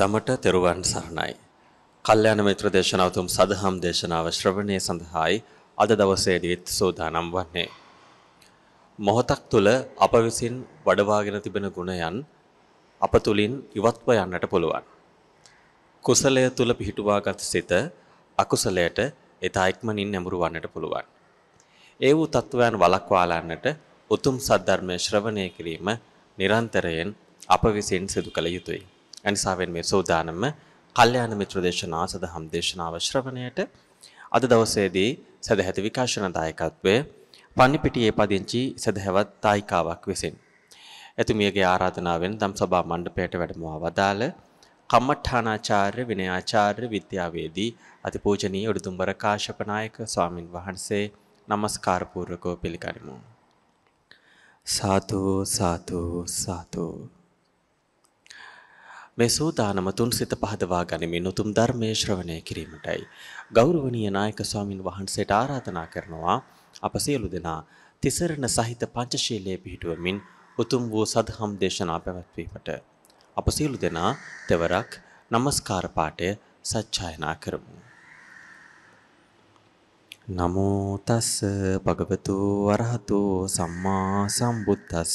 සැමට තෙරුවන් සරණයි. කල්්‍යයාන මිත්‍ර දේශනාවතුම් සදහම් දේශනාව ශ්‍රවණය සඳහායි අද දවසේදීත් සූදානම් වන්නේ. මොහොතක් තුළ අප විසින් වඩවාගෙන තිබෙන ගුණයන් අප තුළින් ඉවත්ව යන්නට පුළුවන්. කුසලය තුළ පිහිටුවාගත් සිත අකුසලයට එතා ඉක්මනින් නැමුරු වන්නට පුළුවන්. ඒ වූ තත්ත්වයන් වලක්වාලන්නට උතුම් සද්ධර්මය ශ්‍රවණය කිරීම නිරන්තරයෙන් අප විසින් සිදු කළ යුතුයි. අනිසාවෙන් මේ සූදානම කල්්‍යයාන මිත්‍ර දේශනා සදහම් දේශනාව ශ්‍රවණයට අද දවසේදී සැදැහැති විකාශනදායකත්වය පන්නිපිටියේ පදිංචි සැදැහැවත් තායිකාවක් විසින්. ඇතුමියගේ ආරාධනාවෙන් දම් සභා මණ්ඩපයට වැඩමවා වදාළ කම්මට්ඨානාචාර්ය විනයාචාර්ය විද්‍යාවේදී අතිපූජනී උඩුදුම්බර කාශපනායක ස්වාමින් වහන්සේ නමස්කාරපූර්වකෝ පිළිගනිමු. සාතු සාතු සාතු මේ සූදානම තුන් සිත පහදවා ගනිමින් උතුම් ධර්මයේ ශ්‍රවණය කිරීමටයි. ගෞරවනීය නායක ස්වාමින් වහන්සේට ආරාධනා කරනවා අප සියලු දෙනා තිසරණ සහිත පංචශීලයේ පිහිටුවමින් උතුම් වූ සදහම් දේශනා පැවැත්වීමට. අප සියලු දෙනා තෙවරක් নমස්කාර පාඨය සජ්ජායනා කරමු. නමෝ තස් භගවතු වරහතු සම්මා සම්බුද්දස්ස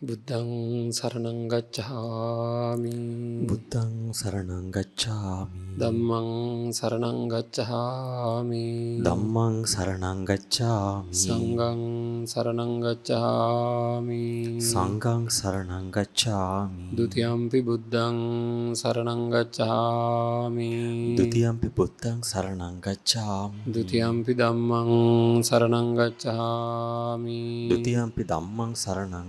බුද්ධං සරණං ගච්ඡාමි බුද්ධං සරණං ගච්ඡාමි ධම්මං සරණං ගච්ඡාමි ධම්මං සරණං ගච්ඡාමි සංඝං සරණං ගච්ඡාමි සංඝං සරණං ගච්ඡාමි ဒ ුතියම්පි බුද්ධං සරණං ගච්ඡාමි ဒ ුතියම්පි බුද්ධං සරණං ගච්ඡාමි ဒ ුතියම්පි ධම්මං සරණං ගච්ඡාමි ဒ ුතියම්පි ධම්මං සරණං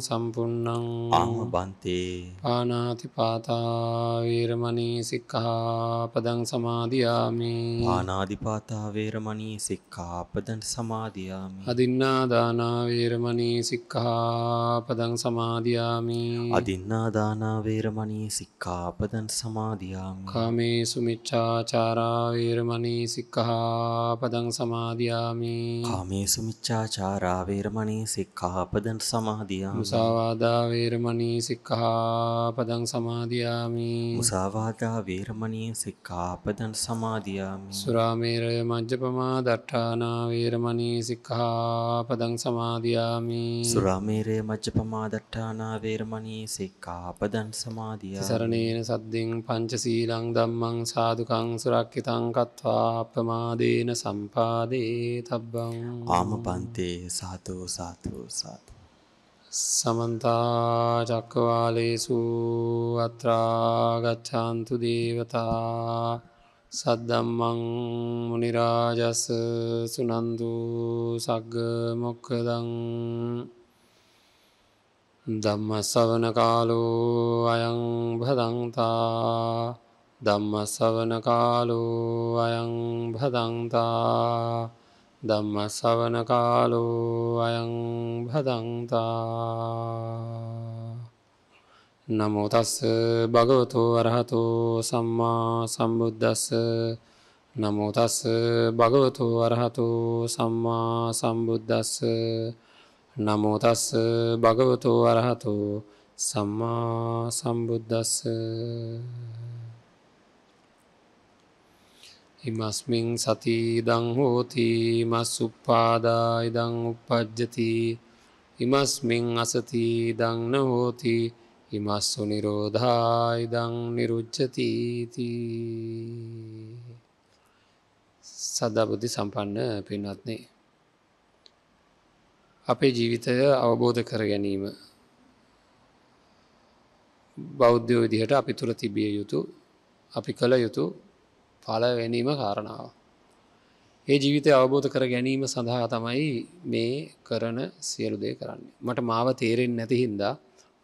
සම්පුන්නං ආම බන්තේ පානාති පාතා වීරමණී සික්ඛාපදං සමාදියාමි. පානාදිපාතා වේරමණී සික්ඛාපදං සමාදියාමි. අදින්නා දානා වීරමණී සික්ඛාපදං සමාදියාමි. අදින්නා දානා වේරමණී සික්ඛාපදං සමාදියාමි. කාමේසු මිච්ඡාචාරා සමාදියාමි මුසාවාදා වීරමණී සික්ඛාපදං සමාදියාමි. මුසාවාදා වේරමණී සික්ඛාපදං සමාදියාමි. සුරාමේරය මජ්ජපමා දට්ඨානා වීරමණී සික්ඛාපදං සමාදියාමි. සුරාමේරේ මජ්ජපමා දට්ඨානා වේරමණී සික්ඛාපදං සමාදියාමි. සරණේන සද්දින් පංචසීලං ධම්මං සාදුකං සුරක්ෂිතං කତ୍වා අප්‍රමාදේන සම්පාදේ තබ්බං. ආමපන්තේ සාතු සාතු සාතු සමන්තා චක්කවාලේසු අත්‍රා ගච්ඡන්තු දේවතා සද්දම්මං මුනි රාජස් සුනන්දු සග්ග මොක්ඛදං ධම්ම ශ්‍රවණ කාලෝ අයං භදංතා ධම්ම ශ්‍රවණ කාලෝ අයං භදංතා ධම්ම ශ්‍රවණ කාලෝ අයං භදංතා නමෝ තස්ස භගවතු අරහතෝ සම්මා සම්බුද්දස්ස නමෝ තස්ස භගවතු අරහතෝ සම්මා සම්බුද්දස්ස නමෝ තස්ස භගවතු අරහතෝ සම්මා සම්බුද්දස්ස ඉමස්මින් සති ඉදං හෝති මස් උප්පාදා ඉදං උප්පජ්ජති ඉමස්මින් අසති ඉදං න හෝති ඉමස්සු නිරෝධා ඉදං නිරුච්ඡති සදා බුද්ධ සම්පන්න පින්වත්නි අපේ ජීවිතය අවබෝධ කර ගැනීම බෞද්ධ විදිහට අපි තුළ තිබිය යුතු අපි කළ යුතු පලවැනීම කාරණාව. ඒ ජීවිතය අවබෝධ කර ගැනීම සඳහා තමයි මේ කරන සියලු දේ කරන්නේ. මට මාව තේරෙන් නැති හින්දා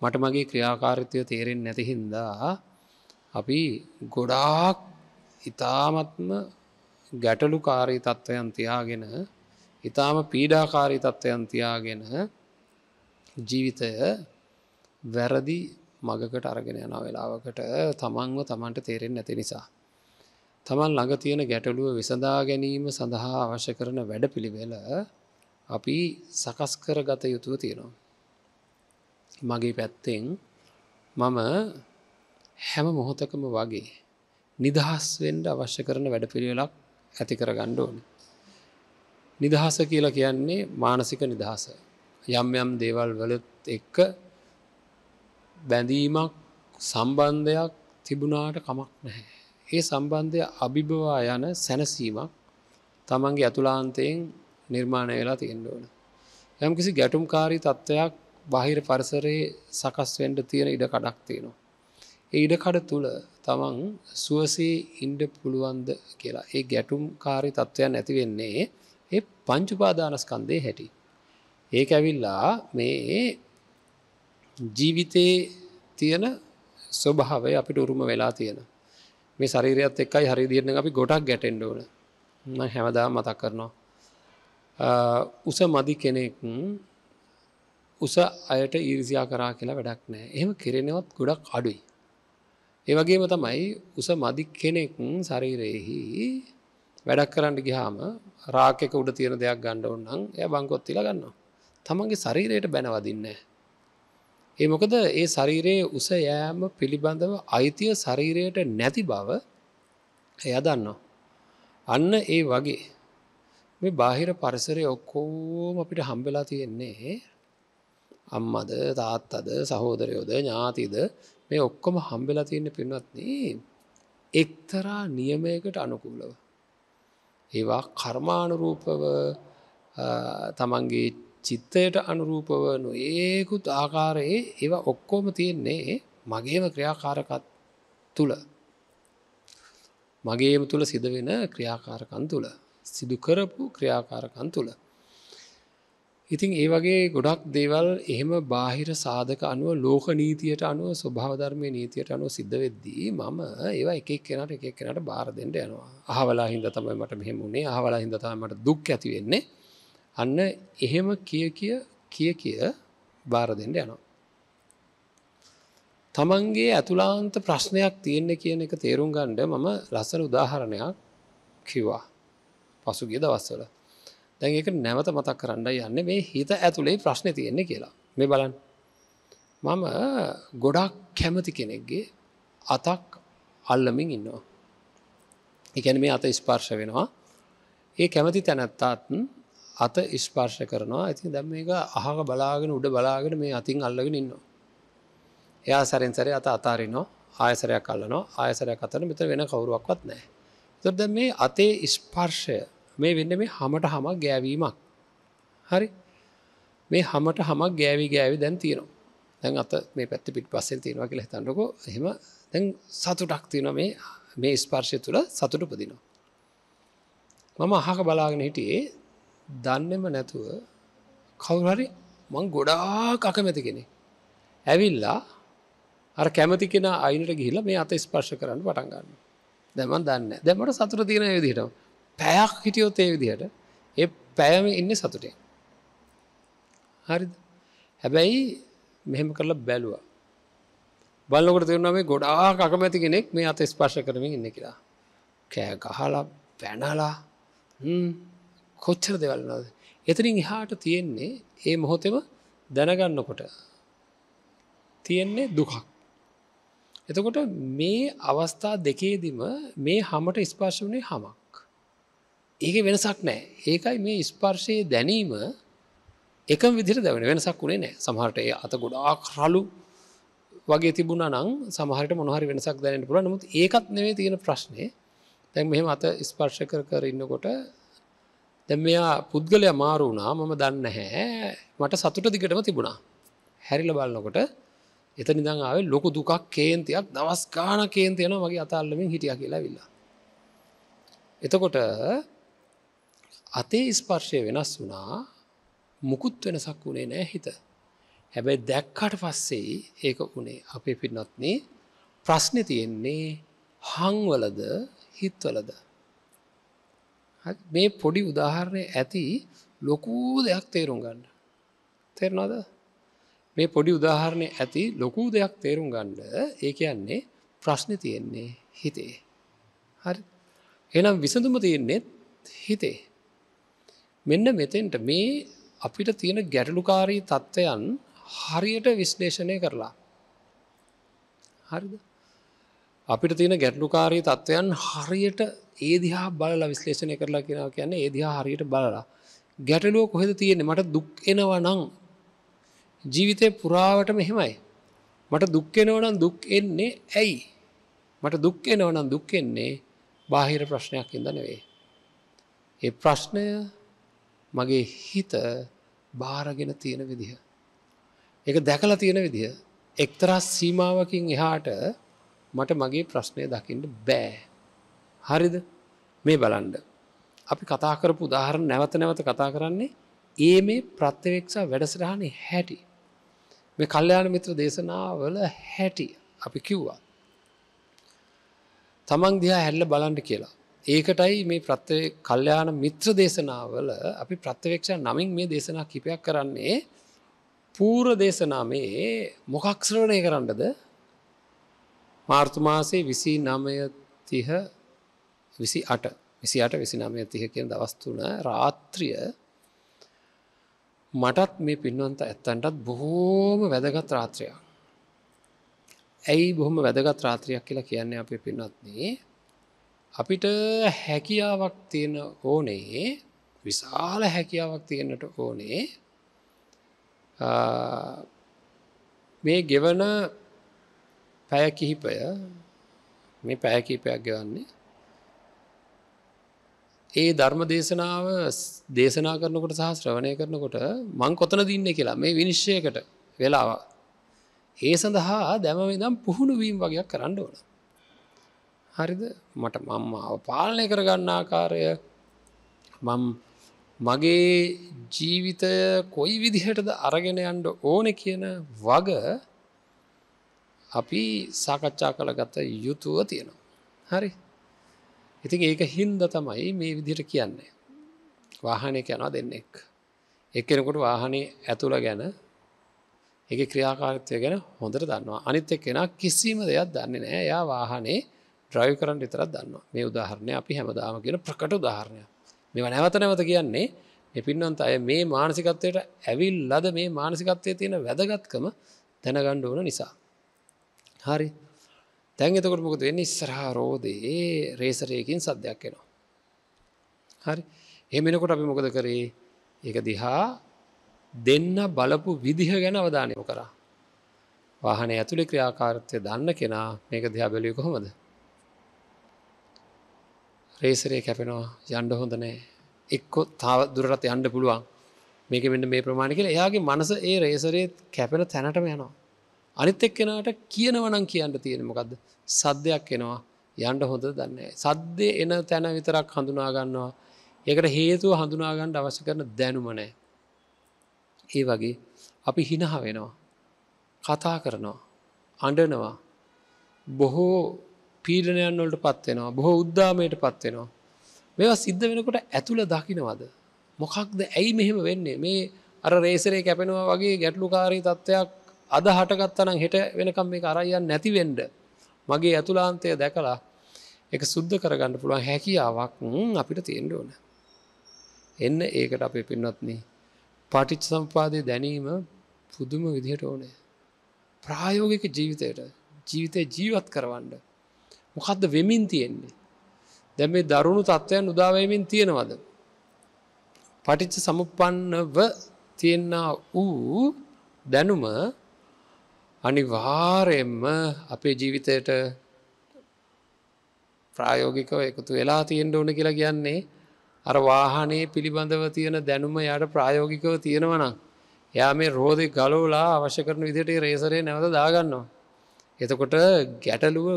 මට මගේ ක්‍රියාකාරිත්වය තේරෙන් නැති හින්දා අපි ගොඩාක් ඉතාමත්ම ගැටලු කාරී තත්ත්වයන් තියාගෙන ඉතාම පීඩාකාරී තත්ත්වයන් තියාගෙන ජීවිතය වැරදි මගකට අරගෙන යන වෙලාවකට තමන්ව තමන්ට තේරෙන් නැති නිසා. තමන් ළඟ තියෙන ගැටලුව විසඳා ගැනීම සඳහා අවශ්‍ය කරන වැඩ පිළිවෙල අපි සකස් කර ගත යුතුව තියෙනවා. මගේ පැත්තෙන් මම හැම මොහොතකම වගේ නිදහස් වෙන්ඩ අවශ්‍ය කරන වැඩ පිළිවෙලක් ඇති කර ගණ්ඩෝන. නිදහස කියලා කියන්නේ මානසික නිදහස. යම් යම් දේවල් වලත් එක්ක බැඳීමක් සම්බන්ධයක් තිබුණාට කමක් නැහැ. ඒ සම්බන්ධය අභිභවා යන සැනසීමක් තමන්ගේ ඇතුලාන්තයෙන් නිර්මාණය වෙලා තියෙන්ට ඕන. යම් කිසි ගැටුම්කාරී තත්ත්වයක් බාහිර පරිසරයේ සකස් වෙන්ඩ තියෙන ඉඩ කඩක් තියෙනවා. ඒ ඉඩකඩ තුළ තමන් සුවසේ ඉන්ඩ පුළුවන්ද කියලා ඒ ගැටුම් කාරි තත්ත්වයන් ඇතිවෙන්නේ ඒ පංචුපාදානස්කන්දේ හැටි. ඒක ඇවිල්ලා මේ ජීවිතයේ තියෙන ස්වභාවය අපිට උරුම වෙලා තියෙන. මේ ශරීරයත් එක්කයි හරි දිරන අපි ගොඩක් ගැටෙන්ඩ ඕන හැමදා මතක් කරනවා. උස මදි කෙනෙක් උස අයට ඊරිසියා කරා කියලා වැඩක් නෑ එහෙම කෙරෙනවත් ගොඩක් අඩුයි. ඒවගේම තමයි උස මදි කෙනෙක් ශරීරයෙහි වැඩක් කරන්න ගිහාම රාකෙක උඩ තියෙන දෙයක් ගණ්ඩ ඔන්නම් එය බංකොත්තිල ගන්නවා. තමන්ගේ ශරීරයට බැනවදින්නේ. ඒ මොකද ඒ ශරීරයේ උස යෑම පිළිබඳව අයිතිය ශරීරයට නැති බව එය දන්නවා. අන්න ඒ වගේ මේ බාහිර පරිසරය ඔක්කෝම අපිට හම්බෙලා තියෙන්නේ අම්මද තාත්තද සහෝදරයෝද ඥාතිද මේ ඔක්කොම හම්බෙලා තියෙන පින්වත්න එක්තරා නියමයකට අනුකූලව. ඒවා කර්මානුරූපව තමන්ගේ චිත්තයට අනුරූපව නොඒකුත් ආකාරයේ ඒවා ඔක්කෝම තියෙන්නේ මගේම ක්‍රියාකාරකත් තුළ මගේම තුළ සිදවෙන ක්‍රියාකාරකන් තුළ සිදු කරපු ක්‍රියාකාරකන් තුළ ඉතින් ඒ වගේ ගොඩක් දේවල් එහෙම බාහිර සාධක අනුව ලෝක නීතියට අනුව ස්වභාවධර්මය නීතියට අනුව සිද්ධ වෙද්දී මම ඒවා එකක් කෙනට එකක් කෙනට බාර දෙෙන්ට යනවා. අහවලා හින්ද තමයි මට මෙහෙමුණේ අහවලා හිද තමයි මට දුක් ඇති වෙන්නේ. අන්න එහෙම කිය කිය කිය කිය බාර දෙෙන්ට යනවා. තමන්ගේ ඇතුලාන්ත ප්‍රශ්නයක් තියෙන්නේ කියන එක තේරුම් ගණ්ඩ මම ලස්සන උදාහරණයක් කිවා පසුගිය දවස්වල. දැන් ඒක නැවත මතක් කරන්න යන්න මේ හිත ඇතුළේ ප්‍රශ්න තියෙන්නේ කියලා. මේ බලන් මම ගොඩක් කැමති කෙනෙක්ගේ අතක් අල්ලමින් ඉන්නවා. එකැන මේ අත ස්පර්ශ වෙනවා. ඒ කැමති තැනැත්තාත් අත ස්පර්ශ කරනවා. ඇති දැම් මේක අහක බලාගෙන උඩ බලාගෙන මේ අතින් අල්ලගෙන ඉන්නවා. එයා සැරෙන් සැරේ අත අතාරිනවා. ආයසරයක් අල්ලනවා. ආයසරයක් අතන මෙත වෙන කවුරුවක්වත් නෑ තොද මේ අතේ ස්පර්ශය මේ වෙන්න මේ හමට හමක් ගෑවීමක්. හරි? මේ හමට හමක් ගෑවි ගෑවි දැන් තියෙනවා. දැන් අත මේ පැත්ති පිට පස්සෙන් තියෙනවා කියලා හිතන්නකෝ. එහෙම දැන් සතුටක් තියෙන මේ මේ ස්පර්ශය තුළ සතුට උපදිනවා. මම අහක බලාගෙන හිටියේ දන්නෙම නැතුව කවුරහරි මං ගොඩාක් අකමැති කෙනෙ ඇවිල්ලා අර කැමති කෙන අයිනට ගිහිලා මේ අත ස්පර්ශ කරන්න පටන් ගන්න දැමන් දන්න දැමට සතුර තියෙන විදිහට පැයක් හිටියොත් ඒ විදිහට ඒ පැයම ඉන්න සතුටේ හරි හැබැයි මෙහෙම කරලා බැලුව. බලකොට තෙරුණ මේ ගොඩා අකමැති කෙනෙක් මේ අත ස්පර්ශ කරමින් ඉන්න කියලා. කෑ ගහලා පැනලා කොච්චර දෙවල්නද එතනින් එහාට තියෙන්නේ ඒ මොහොතෙම දැනගන්නකොට තියෙන්නේ දුකක්. එතකොට මේ අවස්ථා දෙකේදිම මේ හමට ස්පර්ශ වනේ හමක්. ඒක වෙනසක් නෑ ඒකයි මේ ස්පර්ශයේ දැනීම එක විදිර දැවන වෙනසක් වුණේ නෑ සමහට ඒ අත ගොඩාක් රලු වගේ තිබුණ නම් සමහට මොහරි වෙනසක් දැනට පුළ නමුත් ඒකත් නෙවේ තියෙන ප්‍රශ්නය දැන් මෙහෙම අත ස්පර්ශ කර කර ඉන්නකොට දැම් මෙයා පුද්ගලය මාරු වුණා මම දන්න හැ මට සතුට දිගටම තිබුණා හැරිල බලන්නකොට එත නිදං ආවේ ලොකු දුකක් කේන්තියක් දවස් ගාන කේන්තියන මගේ අතාල්ලමින් හිටිය කියලා විල්ලා. එතකොට අතේ ස්පර්ශය වෙනස් වුණා මුකුත් වෙනසක් වුණේ නෑ හිත. හැබැයි දැක්කට පස්සේ ඒක වුණේ අපේ පින්නත්නේ ප්‍රශ්නය තියෙන්නේ හංවලද හිත්වලද. මේ පොඩි උදාහරණය ඇති ලොකූ දෙයක් තේරුම් ගන්න. තෙරනද මේ පොඩි උදාහරණය ඇති ලොකූ දෙයක් තේරුම් ගණ්ඩ ඒ කියන්නේ ප්‍රශ්න තියෙන්නේ හිතේ. හරි එනම් විසඳුම තියෙන්නේෙත් හිතේ. මෙන්න මෙතෙන්ට මේ අපිට තියෙන ගැටලුකාරී තත්ත්වයන් හරියට විශ්ලේෂණය කරලා. හරිද අපිට තියෙන ගැටලුකාරී තත්ත්වයන් හරියට ඒදිහා බලලා විශ්ලේෂණය කරලා කියෙන කියන්නේ ඒදිහා හරියට බලලා. ගැටලුව කොහෙද තියෙන්නේ? මට දුක් එනවා නං ජීවිතය පුරාවට මෙහෙමයි. මට දුක්කෙනවනම් දුක් එන්නේ ඇයි? මට දුක්කෙනවනම් දුක්කෙන්නේ බාහිර ප්‍රශ්නයක් ඉඳ නෙවේ ඒ ප්‍රශ්නය මගේ හිත භාරගෙන තියෙන විදිහ. එක දැකලා තියෙන විදිහ. එක්තරා සීමාවකින් එහාට මට මගේ ප්‍රශ්නය දකින්න බෑ. හරිද? මේ බලන්ඩ අපි කතා කරපු උදාහරණ නැවත නැවත කතා කරන්නේ ඒ මේ ප්‍රත්්‍යවෙක්ෂා වැඩසරහනේ හැටි. මේ කල්්‍යයාන මිත්‍ර දේශනාවල හැටි අපි කිව්වා. තමන් දිහා හැල්ල බලන්ඩ කියලා. ඒකටයි මේ ප්‍රත්්‍ය කල්්‍යයාන මිත්‍ර දේශනාවල අපි ප්‍රත්්‍යවෙක්ෂ නමින් මේ දේශනා කිපයක් කරන්නේ. පූර දේශනාමේ මොකක් ශ්‍රවණය කරන්නද? මාර්තුමාසේ විසි නමය තිහ විසි අට විසි අට විසි නමය තිහ කියෙන් දවස්තුන රාත්‍රිය මටත් මේ පින්වන්ත ඇත්තන්ටත් බොහෝම වැදගත් රාත්‍රයක්. ඇයි බොහොම වැදගත් රාත්‍රයක් කියලා කියන්නේ අප පින්නත්න්නේ අපිට හැකියාවක් තියෙන ඕනේ විශාල හැකියාවක් තියෙනට ඕනේ මේ ගෙවන පැය කිහිපය මේ පැය කිහිපයක් ගෙවන්නේ ඒ ධර්ම දේශනාව දේශනා කරනකොට සහ ශ්‍රවණය කරනකොට මං කොතන දින්න කියලා මේ විනිශ්ෂයකට වෙලාව. ඒ සඳහා දැමවිදම් පුහුණු වීම් වගේයක් කරන්න ඕන. හරිද මට මම්මාව පාලනය කරගන්න ආකාරය මම් මගේ ජීවිතය කොයි විදිහටද අරගෙන යන්ඩ ඕන කියන වග අපි සාකච්ඡා කළ ගත යුතුව තියෙනවා. හරි ඉතින් ඒක හින්ද තමයි මේ විදිහට කියන්නේ. වාහනය යනවා දෙන්නෙක්. එක්කෙනකොට වාහනේ ඇතුළ ගැන එක ක්‍රියාකාරත්වය ගැන හොඳට දන්නවා අනිත් එක්කෙන කිසිීම දෙයක් දන්නේ නෑ යා වාහනේ ඩ්‍රයිව කරන්න විතරත් දන්නවා මේ උදාහරණය අපි හැමදාම කියෙන ප්‍රකට උදාහරණය මෙ නැවත නැවත කියන්නේ එපින්නන්ත අය මේ මානසිකත්වයට ඇවිල් ලද මේ මානසිකත්වය තියෙන වැදගත්කම දැනගණ්ඩ ඕන නිසා. හරි තැන් එතකොට මොකද වෙන්න ඉස්සරහා රෝදේ රේසරයකින් සද්‍යයක් එනවා. හරි එමෙනකොට අපි මොකද කරේ ඒක දිහා දෙන්න බලපු විදිහ ගැන අවධානයම කරා. වාහන ඇතුළි ක්‍රියාකාරත්වය දන්න කෙනා මේක දිහා බැලිය කොහොමද. රේසරේ කැපෙනවා යන්ඩ හොඳ නෑ එක්කො තාව දුරට යන්ඩ පුළුවන් මේක මෙන්න මේ ප්‍රමාණ කියල එයාගේ මනස ඒ රේසරේ කැපෙන තැනටම යනවා. අනිත් එක්කෙනට කියනවනං කියන්න තියෙන මොකක්ද සද්ධයක් එනවා යන්ඩ හොඳ දන්න සද්දය එන තැන විතරක් හඳුනාගන්නවා ඒකට හේතුව හඳුනාගන්නඩ අවශ්‍ය කරන දැනුමනෑ ඒ වගේ අපි හිනහ වෙනවා කතා කරනවා අඩනවා බොහෝ පීඩනයන් වලට පත්වෙනවා බොහෝ උද්දාමයට පත්වෙනවා මේවා සිද්ධ වෙනකොට ඇතුළ දකිනවද? මොකක්ද? ඇයි මෙහෙම වෙන්නේ? මේ අර රේසරේ කැපෙනවා වගේ ගැටලුකාරී තත්ත්වයක් අද හටගත්තනම් හෙට වෙනකම් මේ අරයන් නැතිවෙන්ඩ මගේ ඇතුලාන්තය දැකලා එක සුද්ධ කරගන්න පුළුවන් හැකියාවක් අපිට තියෙන්ඩ ඕන. එන්න ඒකට අපේ පින්නත්න පටිච් සම්පාදය දැනීම පුදුම විදිහට ඕනේ. ප්‍රායෝගික ජීවිතයට ජීවිතය ජීවත් කරවන්න. මොකක්ද වෙමින් තියෙන්නේ? දැ මේ දරුණු තත්ත්වයන් උදාවයමින් තියෙනවද? පටිච්ච සමුපන්නව තියෙන්න වූ දැනුම අනිවාරයෙන්ම අපේ ජීවිතයට ප්‍රායෝගිකව එකතු වෙලා තියෙන්ට ඕන කියලා කියන්නේ අර වාහනේ පිළිබඳව තියෙන දැනුම යට ප්‍රායෝගිකව තියෙනවනම් යා මේ රෝධය ගලෝලා අවශ්‍ය කරන විදිට රේසරේ නැවත දාගන්නවා. එතකොට ගැටලුව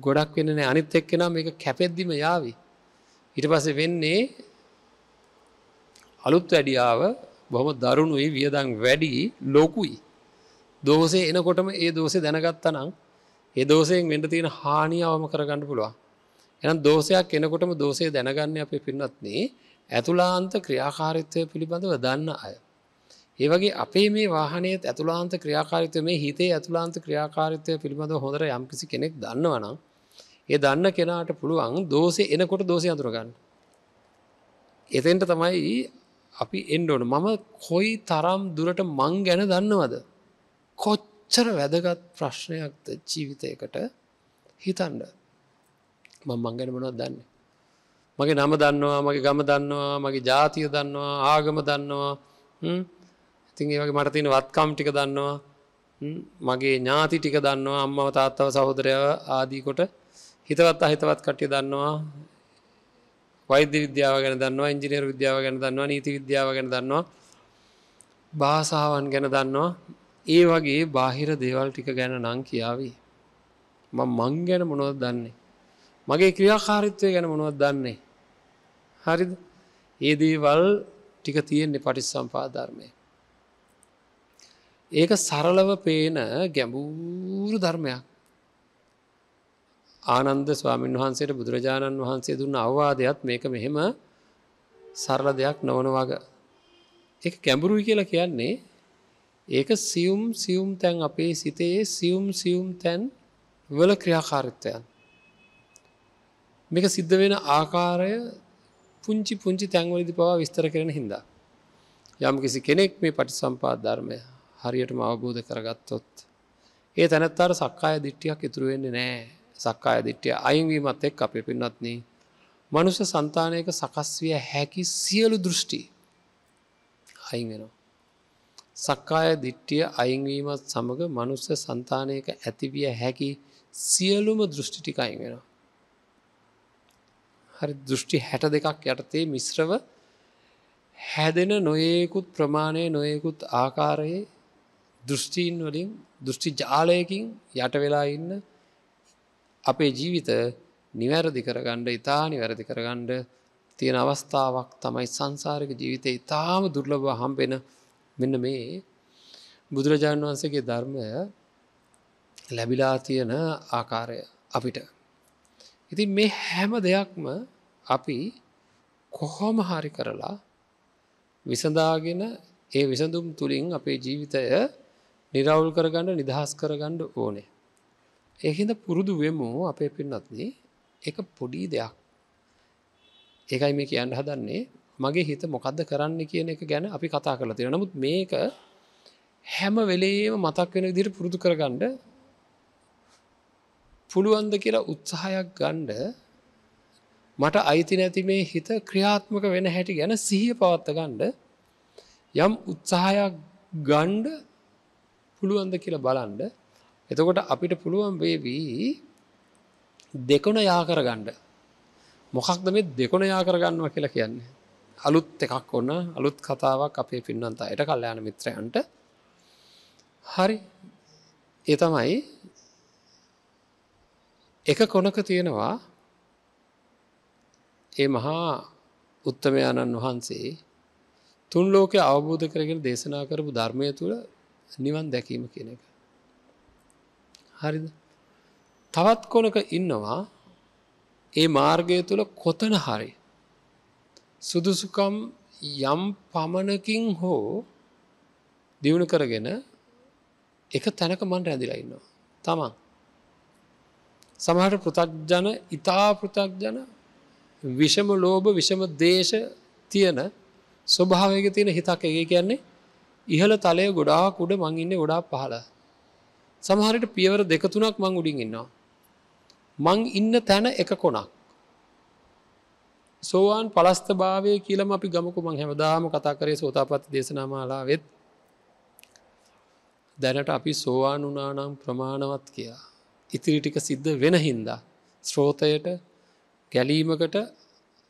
ගොඩක් වෙන්න අනිත් එක්කෙන මේක කැපෙද්දිම යාවි. හිට පස වෙන්නේ අලුත් වැඩියාව බොහොම දරුණුයි වියදං වැඩි ලොකුයි. දෝසේ එනකොටම ඒ දෝසේ දැනගත්ත නම් ඒ දෝසයෙන් වෙන්ට තියෙන හානි අවම කරගන්න පුළුවන්. එනම් දෝසයක් එනකොටම දෝසේ දැනගන්න අපේ පින්නත්න්නේ ඇතුලාන්ත ක්‍රියාකාරිත්වය පිළිබඳව දන්න අය. ඒවගේ අපේ මේ වාහනයත් ඇතුලාන්ත ක්‍රියාකාරිත්ව මේ හිතේ ඇතුලාන්ත ක්‍රියාකාරිත්වය පිළිබඳව හොඳර යම්කිසි කෙනෙක් දන්නවනම් ඒ දන්න කෙනාට පුළුවන් දෝසේ එනකොට දෝසය අතුරගන්න. එතෙන්ට තමයි අපි එන්ඩෝන මම කොයි තරම් දුරට මං ගැන දන්නවද. කොච්චර වැදගත් ප්‍රශ්නයක්ද ජීවිතයකට හිතන්ඩ මං මංගැන මොනොත් දන්න. මගේ නම දන්නවා මගේ ගම දන්නවා මගේ ජාතිය දන්නවා ආගම දන්නවා. ඉතින් ඒ වගේ මට තියෙන වත්කම් ටික දන්නවා. මගේ ඥාති ටික දන්නවා. අම්මව තාත්තව සහෝදරය ආදීකොට හිතවත් අහිතවත් කට්ටිය දන්නවා. වෛද්‍ය විද්‍යාව ගැන දන්නවා. ඉංජිනේර විද්‍යාව ගැන දන්නවා. නීති විද්‍යාව ගැන දන්නවා. භාසාවන් ගැන දන්නවා. ඒ වගේ බාහිර දේවල් ටික ගැන නං කියාවී. ම මං ගැන මොනොත් දන්නේ? මගේ ක්‍රියාකාරිත්වය ගැන මොනවත් දන්නේ? හරිද? ඒ දේවල් ටික තියෙන්නේ පටිස් සම්පාධර්මය ඒක සරලව පේන ගැඹූරු ධර්මයක්. ආනන්ද ස්වාමීන් වහන්සේට බුදුරජාණන් වහන්සේ දුන්න අවවාදයක් මේක මෙහෙම සරල දෙයක් නොවන වග. එක කැඹුරුයි කියලා කියන්නේ ඒක සියුම් සියුම් තැන් අපේ සිතේ සියුම් සියුම් තැන් වල ක්‍රියාකාරිත්වයන් මේක සිද්ධ වෙන ආකාරය පුංචි පුංචි තැන්වලදි පවා විස්තර කරන හින්දා. යම් කිසි කෙනෙක් මේ පටි සම්පාත් ධර්මය හරියටම අවබෝධ කරගත්තොත්. ඒ තැනැත්තාර සක්කාය දිට්ටියක් ඉතුරුවෙන්නේ නෑ සක්කාය දිට්ටිය අයිවීමත් එක් අපේ පින්නත්න. මනුෂ්‍ය සන්තානයක සකස් විය හැකි සියලු දෘෂ්ටි අයිවෙනවා. සක්කාය දිට්ටිය අයිංවීමත් සමඟ මනුස්්‍ය සන්තානයක ඇතිවිය හැකි සියලුම දෘෂ්ටිටික අයිවෙනවා. හරි දෘෂ්ටි හැට දෙකක් යටතේ මිශ්‍රව හැදෙන නොයෙකුත් ප්‍රමාණය නොයෙකුත් ආකාරයේ දෘෂ්ටීන් වලින් දෘෂ්ටි ජාලයකින් යට වෙලා ඉන්න අපේ ජීවිත නිවැරදි කරගණ්ඩ ඉතා නිවැරදි කරගණ්ඩ තියෙන අවස්ථාවක් තමයි සංසාරක ජීවිතය ඉතාම දුර්ලභ හම්බෙන මෙන්න මේ බුදුරජාණන් වහන්සේගේ ධර්මය ලැබිලා තියෙන ආකාරය අපිට ඉතින් මේ හැම දෙයක්ම අපි කොහොම හරි කරලා විසඳාගෙන ඒ විසඳුම් තුළින් අපේ ජීවිතය නිරවුල් කරගන්න නිදහස් කරගණ්ඩ ඕනේ. ඒහිද පුරුදු වෙමු අපේ පින්නත්න එක පොඩි දෙයක්. ඒකයි මේ කියන්න හදන්නේ මගේ හිත මොකක්ද කරන්න කියන එක ගැන අපි කතා කරලා තියෙන නමුත් මේක හැම වෙලේම මතක් වෙන විදිහට පුරුදු කරගන්න පුළුවන්ද කියලා උත්සාහයක් ගණ්ඩ මට අයිති නැති මේ හිත ක්‍රියාත්මක වෙන හැටි ගැන සිහිය පවත්ත ගණ්ඩ යම් උත්සාහයක් ගණ්ඩ පුළුවන්ද කියලා බලන්ඩ එතකොට අපිට පුළුවන් වේවී දෙකොන යා කරගණ්ඩ මොකක්ද මේ දෙකොන යා කරගන්නවා කියලා කියන්නේ? අලුත් එකක් ඔන්න අලුත් කතාවක් අපේ පින්නන්ත අයට කල්්‍යයාන මිත්‍රයන්ට හරි ඒ තමයි එක කොනක තියෙනවා ඒ මහා උත්තමයාණන් වහන්සේ තුන් ලෝක අවබෝධ කරගෙන දේශනා කරපු ධර්මය තුළ නිවන් දැකීම කියන එක. හරිද. තවත් කොනක ඉන්නවා ඒ මාර්ගය තුළ කොතන හරි. සුදුසුකම් යම් පමණකින් හෝ දියුණු කරගෙන එක තැනක මන් රැදිලා ඉන්නවා. තමන්. සමහට පෘතක්ජන ඉතා පෘතක්ජන විෂම ලෝභ විෂම දේශ තියෙන ස්වභාවයක තියෙන හිතක් එක. කියන්නේ ඉහළ තලය ගොඩා කුඩ මං ඉන්න ගොඩා පහල සමහරට පියවර දෙකතුනක් මං උඩින් ඉන්නවා. මං ඉන්න තැන එක කොනක්. සෝවාන් පලස්ත භාවය කියලම අපි ගමකු මං හැමදාම කතා කරේ සෝතාපත් දේශනාමාලා වෙත් දැනට අපි සෝවාන් වනානම් ප්‍රමාණවත් කියලා. ඉතිරි ටික සිද්ධ වෙන හින්දා ස්ත්‍රෝතයට ගැලීමකට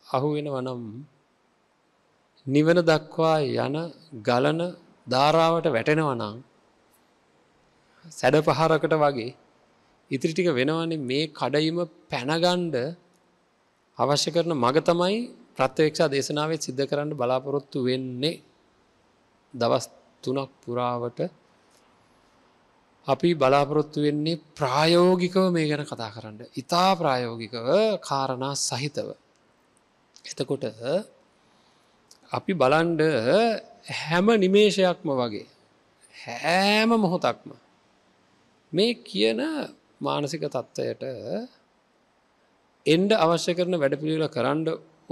අහු වෙන වනම් නිවන දක්වා යන ගලන ධාරාවට වැටෙනවනං සැඩ පහරකට වගේ ඉතිරි ටික වෙනවන්නේ මේ කඩයිම පැනගණ්ඩ අවශ්‍ය කරන මග තමයි ප්‍රත්්‍යවේක්ෂා දේශනාවත් සිද්ධ කරන්න බලාපොරොත්තු වෙන්නේ දවස් තුනක් පුරාවට අපි බලාපොරොත්තු වෙන්නේ ප්‍රායෝගිකව මේ ගැන කතා කරන්න. ඉතා ප්‍රායෝගිකව කාරණා සහිතව. එතකොට අපි බලන්ඩ හැම නිමේෂයක්ම වගේ හැම මොහොතක්ම මේ කියන මානසික තත්ත්වයට එන්ඩ අවශ්‍ය කරන වැඩපිළිල කරන්න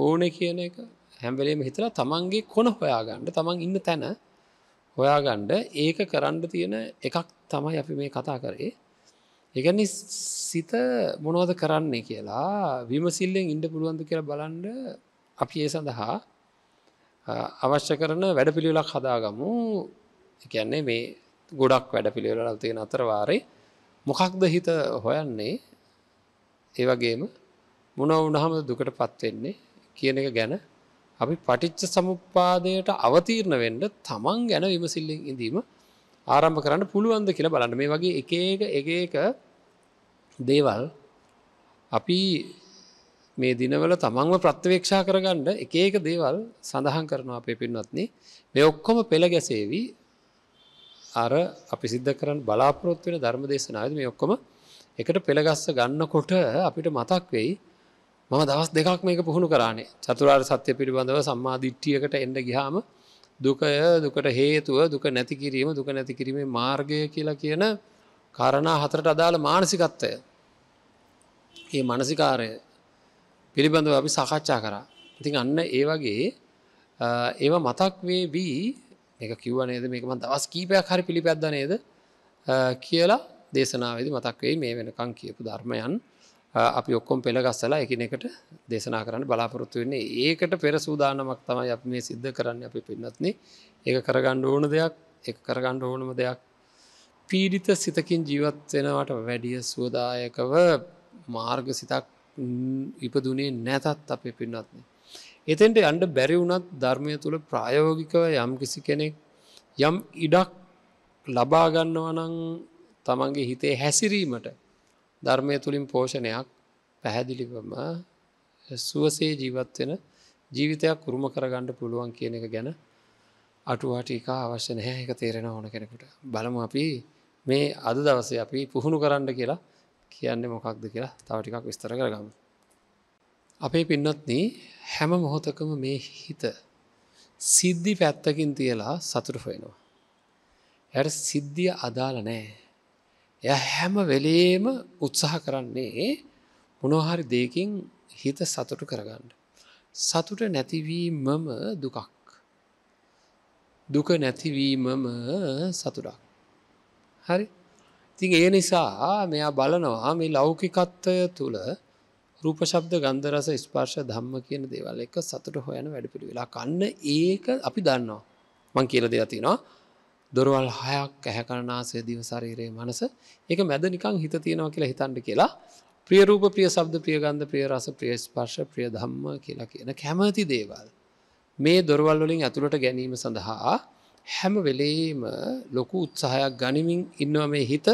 ඕන කියන එක හැම්වලේම හිතලා තමන්ගේ කොන හොයාගණ්ඩ තමන් ඉන්න තැන හොයාගණ්ඩ ඒක කරන්න තියෙන එකක් තමයි අපි මේ කතා කරේ. එකනි සිත මොනවද කරන්නේ කියලා විමසිල්ලෙන් ඉන්ඩ පුළුවන්ද කියලා බලන්ඩ අපි ඒ සඳහා අවශ්‍ය කරන වැඩ පිළිවෙලක් හදාගමු. එකන්නේ මේ ගොඩක් වැඩ පිළිවෙල තියෙන අතරවාරේ මොකක්ද හිත හොයන්නේ? ඒවගේම මොන වුණහම දුකට පත්වෙන්නේ කියන එක ගැන අපි පටිච්ච සමුපාදයට අවතීරණ වෙන්ඩ තමන් ගැන විමසිල්ලෙන් ඉඳීම ආරම්භ කරන්න පුළුවන්ද කියලා බලන්න. මේ වගේ එක එක එක එක දේවල් අපි මේ දිනවල තමන්ව ප්‍රත්්‍යවේක්ෂා කරගන්න එක ඒක දේවල් සඳහන් කරනවා අපේ පින්වත්න. මේ ඔක්කොම පෙළ ගැසේවී. අර අපි සිද්ධ කරන්න බලාපොරොත් වෙන ධර්ම දේශනාවද මේ ඔක්කොම එකට පෙළගස්ස ගන්නකොට අපිට මතක් වෙයි මම දවස් දෙකක් මේක පුහුණු කරන්නේ චතුරාර් සත්‍ය පිළිබඳව සම්මාධිට්ටියකට එන්න ගිහාම දුකය දුකට හේතුව දුක නැති කිරීම දුක නැති කිරීමේ මාර්ගය කියලා කියන කාරණා හතරට අදාළ මානසිකත්වය. ඒ මනසිකාරය පිළිබඳව අපි සාකච්ඡා කරා. ඉතින් අන්න ඒ වගේ ඒවා මතක් වේ වී එක කිව්ව නේද? මේකම දවස් කීපයක් හරි පිළිපැද්ද නේද? කියලා දේශනාවේදි මතක් වෙයි. මේ වෙනකං කියපු ධර්මයන් අපි ඔක්කොම් පෙළගස්සලා එකනෙකට දේශනා කරන්න බලාපොරොත්තු වෙන්නේ. ඒකට පෙර සූදානමක් තමයි අප මේ සිද්ධ කරන්න අපි පින්නත්න ඒ කරගණ්ඩ ඕන දෙයක් එක කරගණ්ඩ ඕනම දෙයක්. පීඩිත සිතකින් ජීවත් වෙනවට වැඩිය සුවදායකව මාර්ග සිතක් ඉපදුනේ නැතත් අපේ පින්නත්න්නේ එතෙන්ට අන්ඩ බැරි වුණත් ධර්මය තුළ ප්‍රායෝගිකව යම් කිසි කෙනෙක් යම් ඉඩක් ලබාගන්නවනං තමන්ගේ හිතේ හැසිරීමට ධර්මය තුළින් පෝෂණයක් පැහැදිලිවම සුවසේ ජීවත්වෙන ජීවිතයක් කුරුම කරගණ්ඩ පුළුවන් කියන එක ගැන අටුවාටික අවශ්‍ය නැහැ එක තේරෙන ඕන කෙනෙකුට බලමු අපි මේ අද දවසේ අපි පුහුණු කරන්න කියලා කියන්නේ මොකක්ද කියලා තවටිකක් විස්තර කරගන්න. අපේ පින්නත්න හැම මොහොතකම මේ හිත සිද්ධි පැත්තකින් තියලා සතුට හොයෙනවා. ඇයට සිද්ධිය අදාල නෑ. එය හැම වෙලේම උත්සාහ කරන්නේ මොනොහරි දෙකින් හිත සතුටු කරගන්න. සතුට නැතිවීමම දුකක්. දුක නැතිවීමම සතුටක්. හරි තින් ඒ නිසා මෙයා බලනවා මේ ලෞකිකත්වය තුළ රූප ශබ්ද ගන්ධරස ස්පර්ශ ධම්ම කියන දේවල් එක සතුට හොයන වැඩ පිළිවෙලා කන්න ඒක අපි දන්නවා මං කියල දෙයතිනවා දොරවල් හයක් ඇහැකරනාසේ දිව ශරීරයේ මනස. එක මැද නිකං හිත තියෙනවා කියලා හිතන්ඩ කියලා. ප්‍රියරූප ප්‍රිය සබ්ද ප්‍රියගන්ධ ප්‍රිය රස ප්‍රිය ස්පර්ශ ප්‍රිය ධම්ම කියලා කියන කැමති දේවල්. මේ දොරවල් වලින් ඇතුළට ගැනීම සඳහා හැම වෙලේම ලොකු උත්සාහයක් ගනිමින් ඉන්නවා මේ හිත.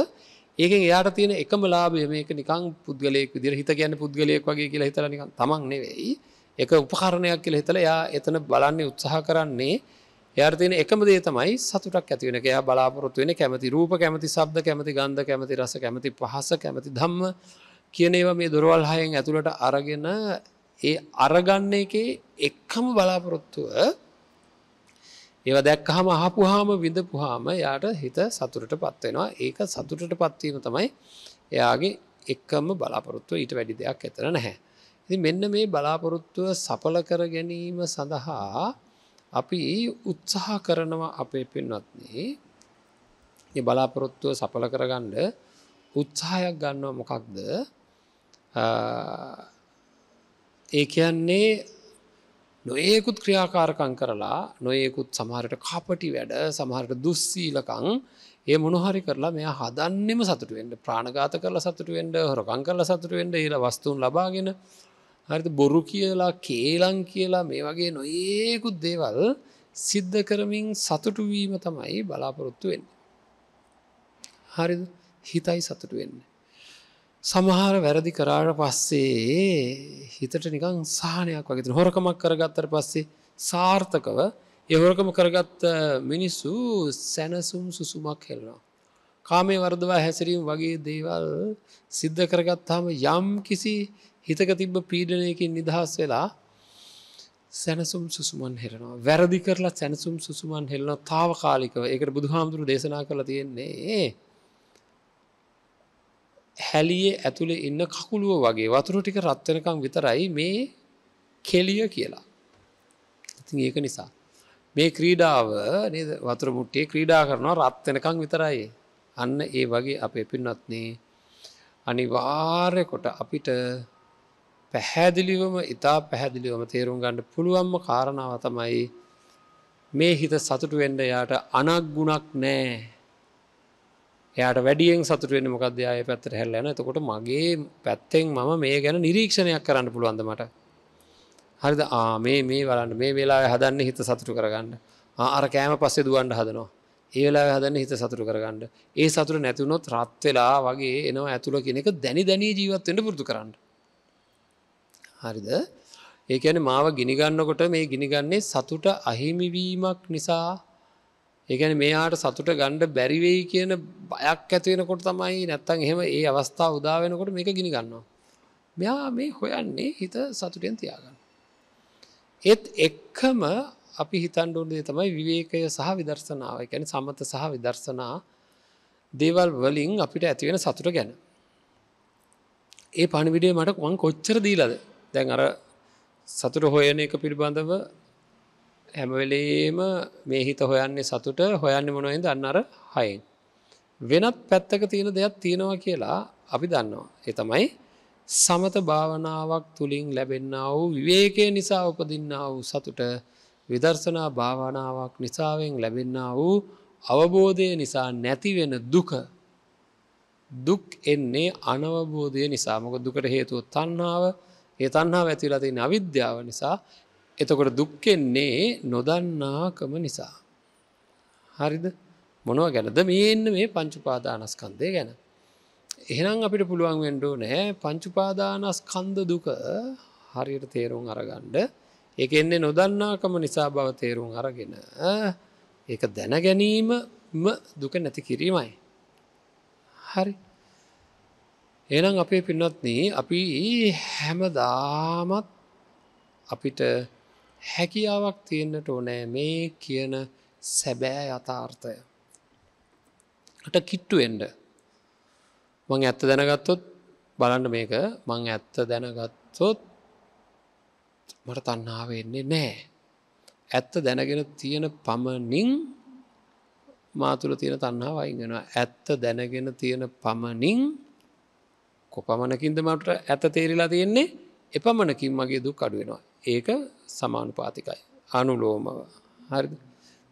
ඒකෙන් එයාට තියෙන එකම ලාභය මේක නිකං පුද්ගලයෙක් විදිර හිත ගැන්න පුද්ගලයෙක් වගේ කියලා හිතල නිකන් තමන් නෙවෙයි. එක උපකරණයක් කියල හිතල යා එතන බලන්නේ උත්සාහ කරන්නේ යාර තියෙන එකම දේ තමයි සතුටක් ඇතිවෙන එක. එයා බලාපොරොත්තු වෙන කැමති රූප කැමති සබ්ද කැමති ගන්ධ කැමති රස කැමති පහස කැමති ධම්ම කියන ඒවා මේ දොරවල් හයෙන් ඇතුළට අරගෙන ඒ අරගන්න එකේ එක්කම බලාපොරොත්තුව ඒව දැක්කහම අහපුහාම විඳපුහාම යාට හිත සතුරට පත්වෙනවා ඒක සතුටට පත්වීම තමයි එයාගේ එක්කම බලාපොරොත්තුව. ඊට වැඩි දෙයක් එතර නැහැ. ඉති මෙන්න මේ බලාපොරොත්තුව සපල කර ගැනීම සඳහා අපි උත්සාහ කරනවා අපේ පෙන්වත්න්නේ ඒ බලාපොරොත්තුව සපල කරගණ්ඩ උත්සාහයක් ගන්නවා මොකක්ද? ඒ කියන්නේ නොඒකුත් ක්‍රියාකාරකං කරලා නොයෙකුත් සමහරට කාපටි වැඩ සමහරට දුස්සීලකං ඒ මොනහරි කරලා මෙයා හදන්නෙම සතුටුවෙන්ට ප්‍රාණගාත කරලා සතුටුවෙන්ට හොරකං කරලා සතුටුවෙන්ට ඒල වස්තුූන් ලබාගෙන හරිත බොරු කියලා කේලං කියලා මේ වගේ නොඒකුත් දේවල් සිද්ධ කරමින් සතුටුවීම තමයි බලාපොරොත්තු වෙන්න. හරිද හිතයි සතුටු වෙන්න. සමහර වැරදි කරාට පස්සේ හිතට නිකං සාහනයක් වගේ හොරකමක් කරගත්තර පස්සේ සාර්ථකව එහොරකම කරගත්ත මිනිස්සු සැනසුම් සුසුමක් හෙල්නවා. කාමය වර්දවා හැසිරීම වගේ දේවල් සිද්ධ කරගත්තාම යම් කිසි හිතක තිබ්බ පීඩනයකින් නිදහස් වෙලා සැනසුම් සුසුමන් හෙරනවා වැරදි කරලා සැනසුම් සුසුමන් හෙල්න තාවකාලිකව ඒකට බුදු හාමුදුරු දේශනා කළ තියෙන්නේ හැලියේ ඇතුළේ ඉන්න කකුළුව වගේ වතුර ටික රත්වනකං විතරයි මේ කෙලිය කියලා. ඉතින් ඒක නිසා. මේ ක්‍රීඩාව නේද වතුර මුට්ටිය ක්‍රීඩා කරනවා රත්වෙනකං විතරයි. අන්න ඒ වගේ අපේ පින්නත්නේ අනිවාර්ය කොට අපිට පැහැදිලිවම ඉතා පැහැදිලිවම තේරුම් ගණඩ පුළුවන්ම කාරණාව තමයි මේ හිත සතුටු වෙන්ඩ යාට අනක් ගුණක් නෑ. එයාට වැඩියෙන් සතුටුවෙන මොකක්දයාය පැත්තර හැල්ලන එතකොට මගේ පැත්තෙන් මම මේ ගැන නිරීක්ෂණයක් කරන්න පුළුවන්දමට හරිද? ආමේ මේ වලන්න මේ වෙලා හදන්න හිත සතුටු කරගන්න. ආර කෑම පස්සේ දුවන්ඩ හදනවා. ඒ වෙලා හදන්න හිත සතුරු කරගන්න. ඒ සතුර නැතිවුණොත් රත් වෙලා වගේ එනවා ඇතුළ කෙනෙක දැනි දැනී ජීවත්වෙන්ට පුරදු කරන්න. හරිද ඒකැන මාව ගිනිගන්නකොට මේ ගිනිගන්නේ සතුට අහිමිවීමක් නිසා ඒකැන මේයාට සතුට ගණ්ඩ බැරිවෙයි කියන බයක් ඇතිවෙනකොට තමයි නැත්තන් එහෙම ඒ අවස්ථා උදාවෙනකොට මේක ගිනි ගන්නවා. මෙයා මේ හොයන්නේ හිත සතුටෙන් තියාගන්න. ඒත් එක්කම අපි හිතන්ඩුන්දේ තමයි විවේකය සහ විදර්ශනාව ගැන සමත සහ විදර්ශනා දේවල් වලින් අපිට ඇතිවෙන සතුට ගැන. ඒ පණිවිඩේ මට වන් කොච්චර දීලද දැන් අර සතුට හොයන එක පිළිබඳව හැමවෙලේම මේ හිත හොයන්නේ සතුට හොයන්න මොනොයිද අන්න අර හයෙන්. වෙනත් පැත්තක තියෙන දෙයක් තියෙනවා කියලා අපි දන්නවා. ඒ තමයි සමත භාවනාවක් තුළින් ලැබෙන්න්න වූ විවේකය නිසා උපදින්න වූ සතුට විදර්ශනා භාවනාවක් නිසාවෙන් ලැබෙන්න්න වූ අවබෝධය නිසා නැතිවෙන දුක දුක් එන්නේ අනවබෝධය නිසා මොක දුකට හේතුව තන්නාව ඒ තන්හා ඇතිලතින අවිද්‍යාව නිසා එතකොට දුක්කෙන්නේ නොදන්නාකම නිසා. හරිද මොනව ගැනද මේන්න මේ පංචුපාදානස්කන්දය ගැන. එහෙනම් අපිට පුළුවන් වෙන්ඩෝ නෑ පංචුපාදානස්කන්ද දුක හරියට තේරුම් අරගණ්ඩ එක එන්නේ නොදන්නාකම නිසා බව තේරුම් අරගෙන ඒක දැන ගැනීම දුක නැති කිරීමයි. හරි එනම් අපේ පින්නත්න අපි හැමදාමත් අපිට හැකියාවක් තියෙන්න්නට ඕනෑ මේ කියන සැබෑ යථාර්ථය. ට කිට්ටු එන්ඩ මං ඇත්ත දැනගත්තොත් බලන්න මේක මං ඇත්ත දැනගත්තොත් මට තන්නාව එන්නේ නෑ. ඇත්ත දැනගෙන තියෙන පමණින් මාතුළ තියෙන තන්නාව අයිගෙන ඇත්ත දැනගෙන තියෙන පමණින් කොපමණකින්ද මට ඇත තේරිලා තියෙන්නේ? එපමණකින් මගේ දුක් අඩුවෙනවා ඒක සමානුපාතිකයි. අනුලෝමව. හරි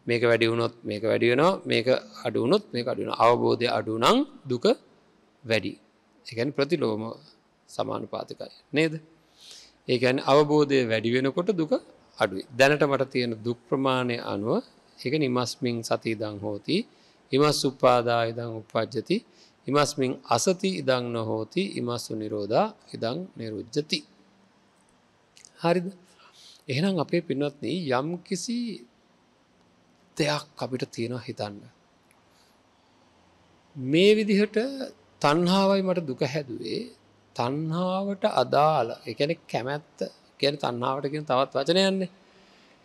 මේක වැඩි වුණොත් මේක වැඩි වෙනවා. මේක අඩුවනොත් මේ අඩුවන අවබෝධය අඩුනං දුක වැඩි. එකැන ප්‍රතිලෝම සමානුපාතිකයි. නේද? ඒකැන අවබෝධය වැඩි වෙනකොට දුක අඩුයි. දැනට මට තියෙන දුක් ප්‍රමාණය අනුව එක නිමස්මින් සති දං හෝති. ඉමස් උපාදා ඉදං උපද්ජති ඉමස්මින් අසති ඉදං නොහෝති ඉමස්සු නිරෝධා ඉදං නිරුද්ධති හරිද? එහෙනම් අපේ පින්වත්න යම් කිසි දෙයක් අපිට තියෙනවා හිතන්න. මේ විදිහට තන්හාවයි මට දුක හැදුවේ. තන්හාාවට අදාළ එකන කැමැත්ත කියන තන්නාවටකින් තවත් වචනයන්නේ.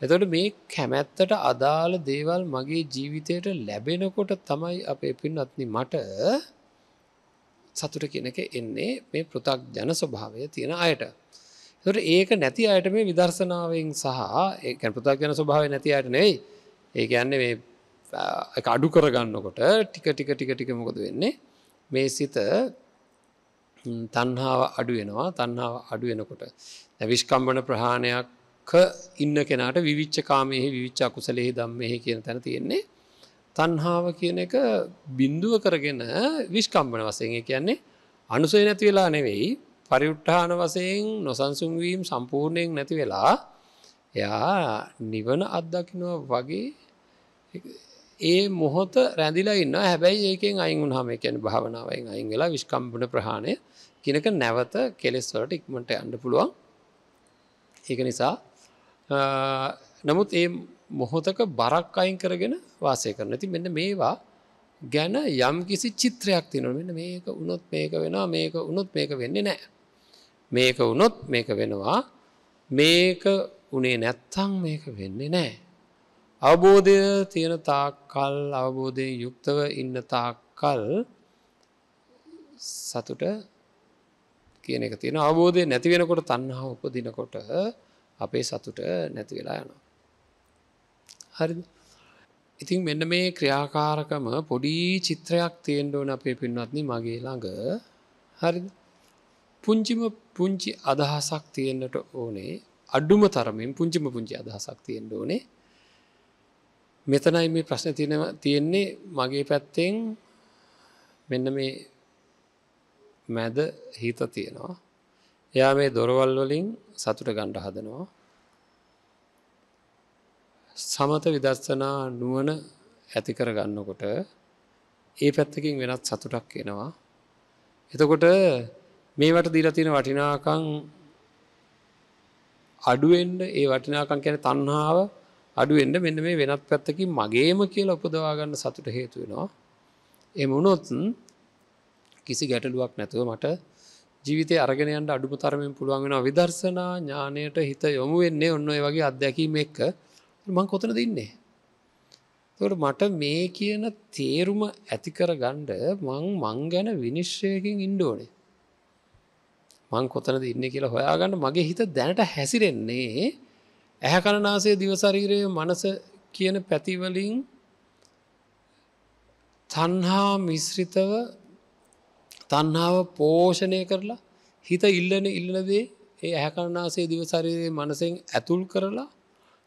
එතොට මේ කැමැත්තට අදාළ දේවල් මගේ ජීවිතයට ලැබෙනකොට තමයි අපේ පින්නත්න මට සතුට කියනක එන්නේ මේ පෘතක් ජන ස්වභාවය තියෙන අයට. තොට ඒක නැති අයට මේ විදර්ශනාවෙන් සහ ඒ පෘතක් ජන ස්වභාව නැති අයට නෙයි ඒ ඇන්නේ මේ අඩු කරගන්නකොට ටික ටික ටික ටික මොකද වෙන්නේ? මේ සිත තන්හාාව අඩුවෙනවා තන්හාාව අඩුවෙනකොට විශ්කම්බන ප්‍රහාණයක් ඉන්න කෙනට විවිච්ච කාමයෙහි විවිච්චා කුසලෙහි දම්මෙහි කියන තැන තියෙන්නේ. තන්හාාව කියන එක බින්දුව කරගෙන විශ්කම්බන වසයෙන් කියන්නේ අනුසය නැති වෙලා නෙවෙයි පරිුට්ඨාන වසයෙන් නොසන්සුන්වීම් සම්පූර්ණයෙන් නැති වෙලා එයා නිවන අත්දකිනවා වගේ ඒ මොහොත රැඳිලා ඉන්න හැබැයි ඒකෙන් අයින් වුණාම ඒ කියන්නේ භාවනාවෙන් අයින් වෙලා විස්කම්බන ප්‍රහාණය කිනක නැවත කෙලෙස් වලට ඉක්මනට යන්න පුළුවන්. ඒක නිසා අ, නමුත් ඒ මොහොතක බරක් අයින් කරගෙන වාසය කරන ති මෙන්න මේවා ගැන යම් කිසි චිත්‍රයක් තිනො මෙන්න මේක උනොත් මේක වෙනවා මේක උනොත් මේක වෙන්නේ නෑ මේක වුණොත් මේක වෙනවා. මේක උනේ නැත්තං මේක වෙන්නේ නෑ අවබෝධය තියෙන තාක්කල් අවබෝධයෙන් යුක්තව ඉන්න තාක්කල් සතුට කියන එක තියෙන අවබෝධය නැති වෙනකොට තන්හා උපදිනකොට අපේ සතුට නැති වෙලා යනවා. හරිද? ඉතින් මෙන්න මේ ක්‍රියාකාරකම පොඩි චිත්‍රයක් තියෙන්ඩෝන අපේ පින්වත්න මගේ ළඟ. හරිද? පුංචිම පුංචි අදහසක් තියෙන්න්නට ඕනේ. අඩුම තරමින් පුංචිම පුංචි අදහසක් තියෙන්ට ඕනේ. මෙතනයි මේ ප්‍රශ්න තියෙනව තියෙන්නේ මගේ පැත්තෙන්. මෙන්න මේ මැද හිත තියෙනවා. එයා මේ දොරවල් වලින් සතුට ගණ්ඩ හදනවා. සමත විදර්ශනා නුවන ඇතිකර ගන්නකොට ඒ පැත්තකින් වෙනත් සතුටක් එනවා. එතකොට මේවට දීලා තියෙන වටිනාකං අඩුවෙන්ඩ ඒ වටිනාකං කැන තන්හාාව අඩුවෙන්ඩ මෙන්න මේ වෙනත් පැත්තකින් මගේම කියලා උපදවාගන්න සතුට හේතු වෙනවා. එමුණොත් කිසි ගැටලුවක් නැතුව මට ජීවිතය අරගෙනයන්ට අඩුම තරමින් පුළුවන් වෙන විදර්ශනා ඥානයට හිත යොමු වෙන්නේ ඔන්න ඔය වගේ අත්දැකීම එක්ක. මං කොතන දෙන්නේ? තොට මට මේ කියන තේරුම ඇතිකර ගණ්ඩ මං මං ගැන විනිශ්්‍යයකින් ඉන්ඩෝනේ මං කොතනද ඉන්න කියලා හොයාගන්න මගේ හිත දැනට හැසිරෙන්නේ ඇහැ කණනාසේ දිවසරීරය මනස කියන පැතිවලින් තන්හා මිශ්‍රිතව තන්හාාව පෝෂණය කරලා හිත ඉල්ලන ඉල්ලනදේ ඒ ඇහැකරනාසේ දිවසරීරයේ මනසෙන් ඇතුල් කරලා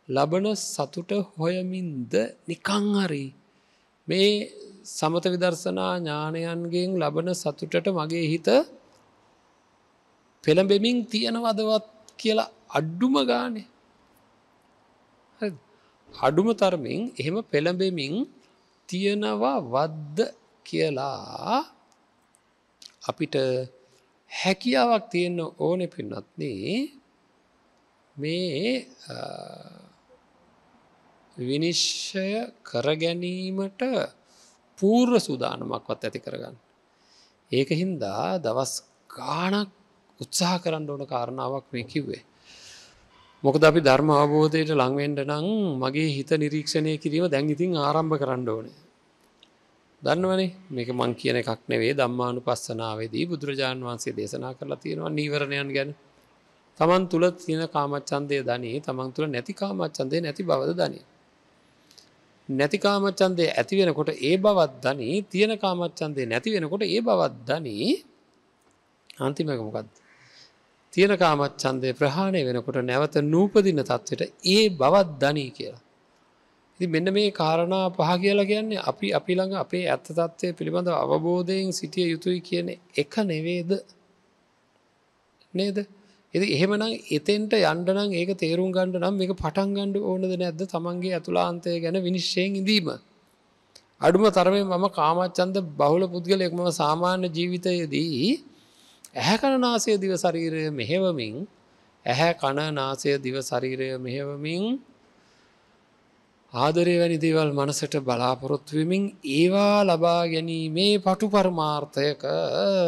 ලබන සතුට හොයමින්ද නිකංහරි මේ සමත විදර්ශනා ඥානයන්ගෙන් ලබන සතුටට මගේ හිත පෙළඹෙමින් තියෙනවදවත් කියලා අඩ්ඩුම ගානේ. අඩුම තරමින් එහෙම පෙළඹෙමින් තියෙනවා වද්ද කියලා අපිට හැකියාවක් තියෙන්න ඕනෙ පින්නත්නේ මේ විනිශ්චය කරගැනීමට පූර්ව සූදානමක්වත් ඇති කරගන්න. ඒක හින්දා දවස් ගානක් උත්සාහ කරන්න ඕන කාරණාවක් මේ කිව්වේ. මොකද අපි ධර්ම අවබෝධයට ලංවෙන්ඩ නං මගේ හිත නිරීක්ෂණය කිරීම දැන් ඉතින් ආරම්භ කරන්න ඕනේ. දන්නවනේ මේක මං කියන එකක් නෙවේ දම්මානු පස්සනාවේදී බුදුරජාණන් වහන්සේ දේශනා කරලා තියෙනවා නීවරණයන් ගැන තමන් තුළ තියෙන කාමච්චන්දය ධනී තමන් තුළ නැති කාමච්චන්දය නැති බවද ධනී. නැති කාමච්චන්දය ඇති වෙනකොට ඒ බවත් ධනී තියෙන කාමච්චන්දය නැති වෙනකොට ඒ බවත් ධනී අන්තිමකමකක්ද. තියෙන කාමච්චන්දය ප්‍රහාණය වෙනකොට නැවත නූපදින තත්වට ඒ බවත් ධනී කියලා. ඉති මෙන්න මේ කාරණා පහ කියලා කියන්නේ අපි අපි ළඟ අපේ ඇත්ත තත්වය පිළිබඳ අවබෝධයෙන් සිටිය යුතුයි කියන එක නෙවේද නේද එති එහෙමනම් එතෙන්ට යන්ඩනම් ඒක තේරුම් ගණඩ නම් මේක පටන් ගණ්ඩ ඕනද නැද්ද තමන්ගේ ඇතුලාන්තය ගැන විනිශ්ෂයෙන් ඉදීම. අඩුම තරමේ මම කාමච්චන්ද බහුල පුද්ගලයෙක් මම සාමාන්‍ය ජීවිතයේදී ඇහැ කණනාසය දිව ශරීරය මෙහෙවමින් ඇහැ කණ නාසය දිව ශරීරය මෙහෙවමින් ආදරය වැනි දේවල් මනසට බලාපොරොත්තුවමින් ඒවා ලබා ගැනීමේ පටු පරමාර්ථයක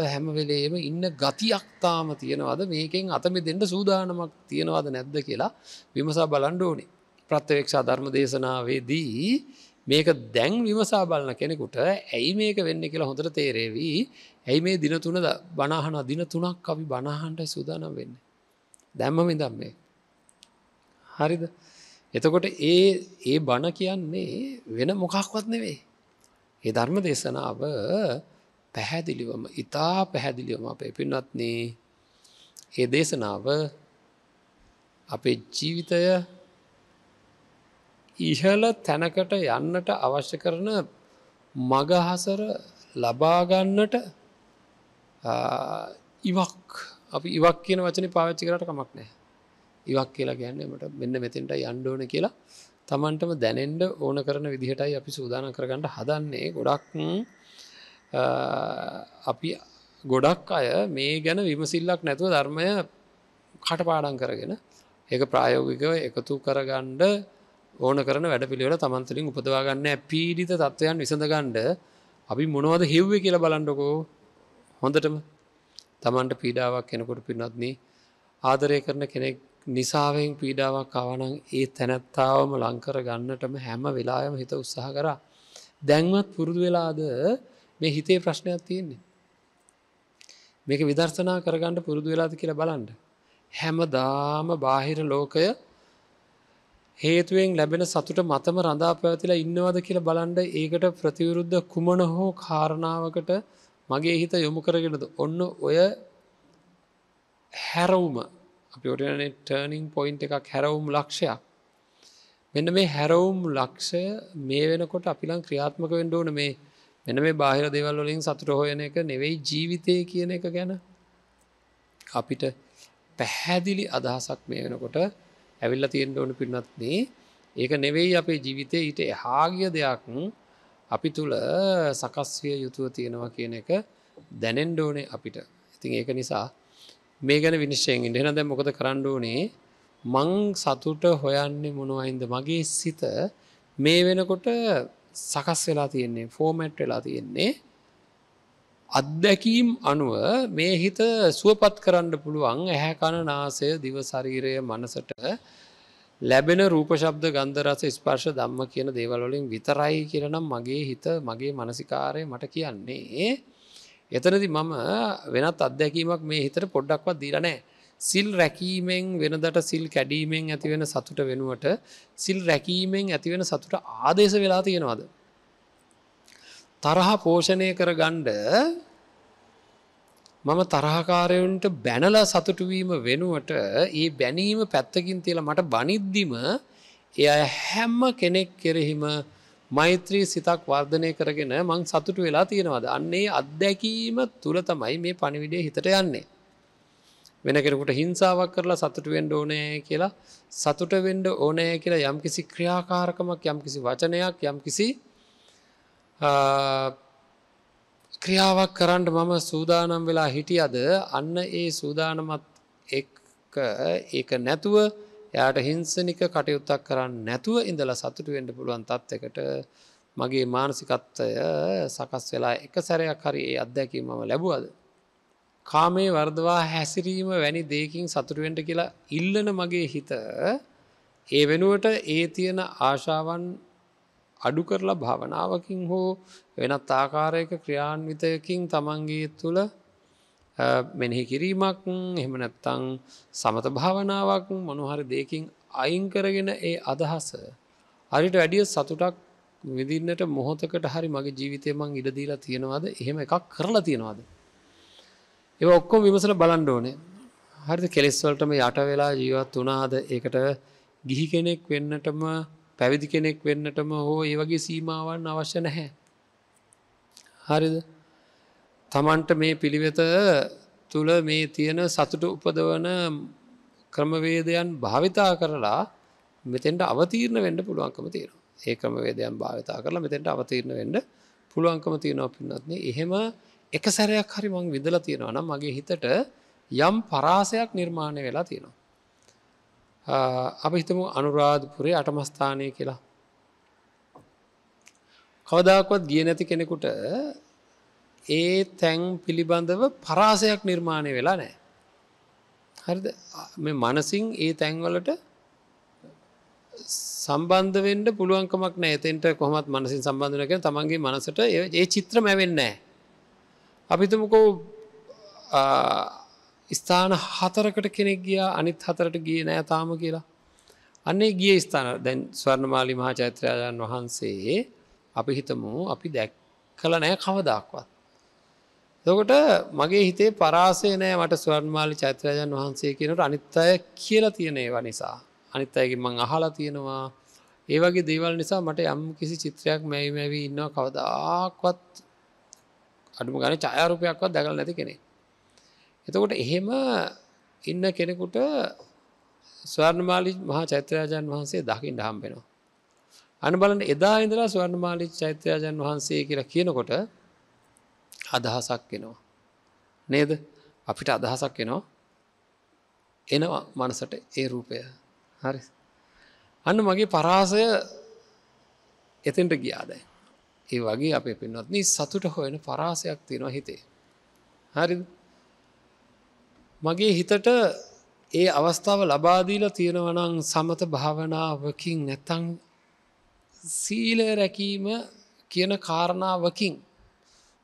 හැමවෙලේම ඉන්න ගතියක්තාම තියෙනවද? මේකෙන් අතම දෙන්න සූදානමක් තියෙනවද නැද්ද කියලා විමසා බලන්ඩ ඕනේ. ප්‍රත්්‍යවේක්ෂා ධර්ම දේශනාවේදී මේක දැන් විමසා බලන කෙනෙකුට ඇයි මේක වෙන්න කියලා හොඳට තේරේවී. ඇයි මේ දින තුන බනාහන දින තුනක් අපි බනාහන්ට සූදානම් වෙන්න? දැම්ම විදම් මේ. හරිද? එතකොට ඒ ඒ බණ කියන්නේ වෙන මොකක්වත් නෙවේ. ඒ ධර්ම දේශනාව පැහැදිලිවම ඉතා පැහැදිලිවම අපේ පින්වත්න්නේ ඒ දේශනාව අපේ ජීවිතය ඉහල තැනකට යන්නට අවශ්‍ය කරන මගහසර ලබාගන්නට ඉවක් අපි ඉවක් කියන වචන පාච්චි කරට කමක් නෑ ඉවක් කියලා ගැන්න මට මෙන්න මෙතෙන්ට යන්ඩෝන කියලා. තමන්ටම දැනෙන්ඩ ඕන කරන විදිහටයි අපි සූදාන කරගන්නට හදන්නේ. ගොඩක් අපි ගොඩක් අය මේ ගැන විමසිල්ලක් නැතුව ධර්මය කටපාඩන් කරගෙන ඒක ප්‍රායෝගිකව එකතු කරගණ්ඩ ඕන කරන වැඩ පිළිවෙල තමන්තලින් උපදවාගන්න පීඩිත තත්ත්වයන් විසඳගණ්ඩ අපි මොනවද හිව්ව කියල බලන්ඩකෝ හොඳටම. තමන්ට පීඩාවක් කෙනකොට පින්නත්න ආදරය කරන කෙනෙක් නිසාවෙන් පීඩාවක් කවනං ඒ තැනැත්තාවම ලංකර ගන්නටම හැම වෙලායම හිත උත්සාහ කරා. දැන්වත් පුරුදු වෙලාද මේ හිතේ ප්‍රශ්නයක් තියෙන්නේ? මේක විදර්ශනා කරගන්නට පුරුදු වෙලාද කියලා බලන්ඩ හැම දාම බාහිර ලෝකය හේතුවෙන් ලැබෙන සතුට මතම රඳා පැවතිලා ඉන්නවද කියලා බලන්ඩ ඒකට ප්‍රතිවරුද්ධ කුමන හෝ කාරණාවකට මගේ හිත යොමු කරගෙනද? ඔන්න ඔය හැරවුම අපි ඔටන ටර්නිං පොයින්් එකක් හැරවුම් ලක්ෂයක්. මෙන්න මේ හැරවුම් ලක්ෂය මේ වෙනකොට අපිලං ක්‍රියාත්මක වෙන්ඩ ඕන මේ මෙන මේ බාහිර දෙවල් වලින් සතුට හොයන එක නෙවෙයි ජීවිතය කියන එක ගැන. අපිට පැහැදිලි අදහසක් මේ වෙනකොට ඇවිල්ල තියෙන්ට ඕන පින්නත්නේ ඒක නෙවෙයි අපේ ජීවිතය ඊට එහාගිය දෙයක්. අපි තුළ සකස්විය යුතුව තියෙනවා කියන එක දැනෙන්ඩෝනේ අපිට. ඉතින් ඒක නිසා මේ ගැන විනිශ්ෂයෙන් ඉඩෙන දැ මොකද කරන්න ඕනේ? මං සතුට හොයන්නේ මොනවයින්ද? මගේ සිත මේ වෙනකොට සකස් වෙලා තියෙන්නේ ෆෝමැට් වෙලා තියෙන්නේ අත්දැකීම් අනුව මේ හිත සුවපත් කරන්න පුළුවන්. ඇහැකණ නාසය දිවශරීරය මනසට ලැබෙන රූපශබ්ද ගන්ධරස ස්පර්ශ දම්ම කියන දේවල්වලින් විතරයි කියරනම් මගේ හිත මගේ මනසිකාරය මට කියන්නේ. එතනදි මම වෙනත් අත්දැකීමක් මේ හිතට පොඩ්ඩක්වත් දීරනෑ සිල් රැකීමෙන් වෙනදට සිල් කැඩීමෙන් ඇතිවෙන සතුට වෙනුවට සිල් රැකීමෙන් ඇතිවෙන සතුට ආදේශ වෙලා තියෙනවාද. තරහ පෝෂණය කර ගණ්ඩ මම තරහකාරයන්ට බැනල සතුටුවීම වෙනුවට ඒ බැනීම පැත්තකින් තියලා මට බනිද්දිම එය හැම්ම කෙනෙක් කෙරෙහිම මෛත්‍රී සිතක් වර්ධනය කරගෙන මං සතුටු වෙලා තියෙනවාද අන්නේ අත්දැකීම තුළ තමයි මේ පණිවිඩේ හිතට යන්නේ. වෙන කෙනෙකුට හිංසාවක් කරලා සතුට වෙන්ඩ ඕනෑ කියලා සතුට වෙන්ඩ ඕනෑ කියලා යම්කිසි ක්‍රියාකාරකමක් යම්කිසි වචනයක් යම්කිසි ක්‍රියාවක් කරන්න මම සූදානම් වෙලා හිටියද අන්න ඒ සූදානමත් එක්ක ඒක නැතුව යාට හිංසනික කටයුත්තක් කරන්න නැතුව ඉඳලා සතුට වෙන්ඩ පුළුවන් තත්වකට මගේ මානසිකත්වය සකස් වෙලා එක සැරයක් හරි ඒ අත්දැකීමම ලැබුවද. කාමේ වර්දවා හැසිරීම වැනි දෙකින් සතුටුවෙන්ට කියලා ඉල්ලන මගේ හිත ඒ වෙනුවට ඒ තියෙන ආශාවන් අඩු කරලා භාවනාවකින් හෝ වෙනත් ආකාරයක ක්‍රියාන්විතයකින් තමන්ගේ තුළ මෙනෙහි කිරීමක් එහෙම නැත්තං සමත භාවනාවක් මොනුහරි දෙකින් අයින් කරගෙන ඒ අදහස හරිට වැඩිය සතුටක් විදින්නට මොහොතකට හරි මගේ ජීවිතය මං ඉඩදීලා තියෙනවාද? එහෙම එකක් කරලා තියෙනවාද. ඒ ඔක්කොම විමසල බලන්ඩ ඕනේ. හරිද? කෙලෙස්වලටම යට වෙලා ජීවත් වනාද ඒකට ගිහි කෙනෙක් වෙන්නටම පැවිදි කෙනෙක් වෙන්නටම හෝ ඒ වගේ සීමාවන් අවශ්‍ය නැහැ. හරිද? තමන්ට මේ පිළිවෙත තුළ මේ තියෙන සතුට උපදවන ක්‍රමවේදයන් භාවිතා කරලා මෙතෙන්ට අවතීරණ වෙන්ඩ පුළුවන්කම තියෙන ඒ ක්‍රමවේදයන් භාවිතා කරලා මෙතෙන්ට අවතීරණ වෙන්ඩ පුළුවන්කම තියෙනවා පින්නත්න එහෙම එක සැරයක් හරි මං විදල තියෙනවා නම් මගේ හිතට යම් පරාසයක් නිර්මාණය වෙලා තියෙනවා. අප හිතමු අනුරාධපුරේ අටමස්ථානය කියලා. කවදාකවත් ගිය නැති කෙනෙකුට ඒ තැන් පිළිබඳව පරාසයක් නිර්මාණය වෙලා නෑ. හරිද මේ මනසින් ඒ තැන්වලට සම්බන්ධවෙන්ට පුළුවන්කමක් නෑ එතෙන්ට කොහොමත් මනසින් සම්බන්ධනක තමන්ගේ මනසට ඒ චිත්‍ර මැවෙන්නෑ. අපිතමකෝ ස්ථාන හතරකට කෙනෙක් ගියා අනිත් හතරට ගිය නෑ තාම කියලා. අන්නේ ගිය ස්ථාන දැන් ස්වර්ණමාලි මහා චෛත්‍රයාජන් වහන්සේ අපි හිතමු අපි දැක් කළ නෑ කවදක්වත්. දකොට මගේ හිතේ පරාසය නෑ මට ස්වර්ණමාලි චෛත්‍රයාජන් වහන්සේ කියනට අනිත් අය කියලා තියෙනේවා නිසා. අනිත් අයගේ මං අහලා තියෙනවා ඒ වගේ දේවල් නිසා මට යම් කිසි චිත්‍රයක් මැයි මැවී ඉන්නවා කවදාක්වත් අඩුම ගන චායාරූපයක්වත් දැකල් නැති කෙනෙක්. එතකොට එහෙම ඉන්න කෙනෙකුට ස්වර්ණමාලි මහා චෛත්‍රයාජන් වහන්සේ දකිින් හම්බෙනවා. අන බලන් එදා ඉඳලා ස්වර්ණමාලි චෛත්‍රයාජන් වහන්සේ කියලා කියනකොට අදහසක් එනවා. නේද අපිට අදහසක් එනවා එනවා මනසට ඒ රූපය හරි. අන්න මගේ පරාසය එතෙන්ට ගියාදයි. ඒ වගේ අපේ පින්වත්න සතුට හොයන පරාසයක් තියෙනවා හිතේ. හරි මගේ හිතට ඒ අවස්ථාව ලබාදීලා තියෙනවනං සමත භාවනාවකින් නැතං සීලය රැකීම කියන කාරණාවකින්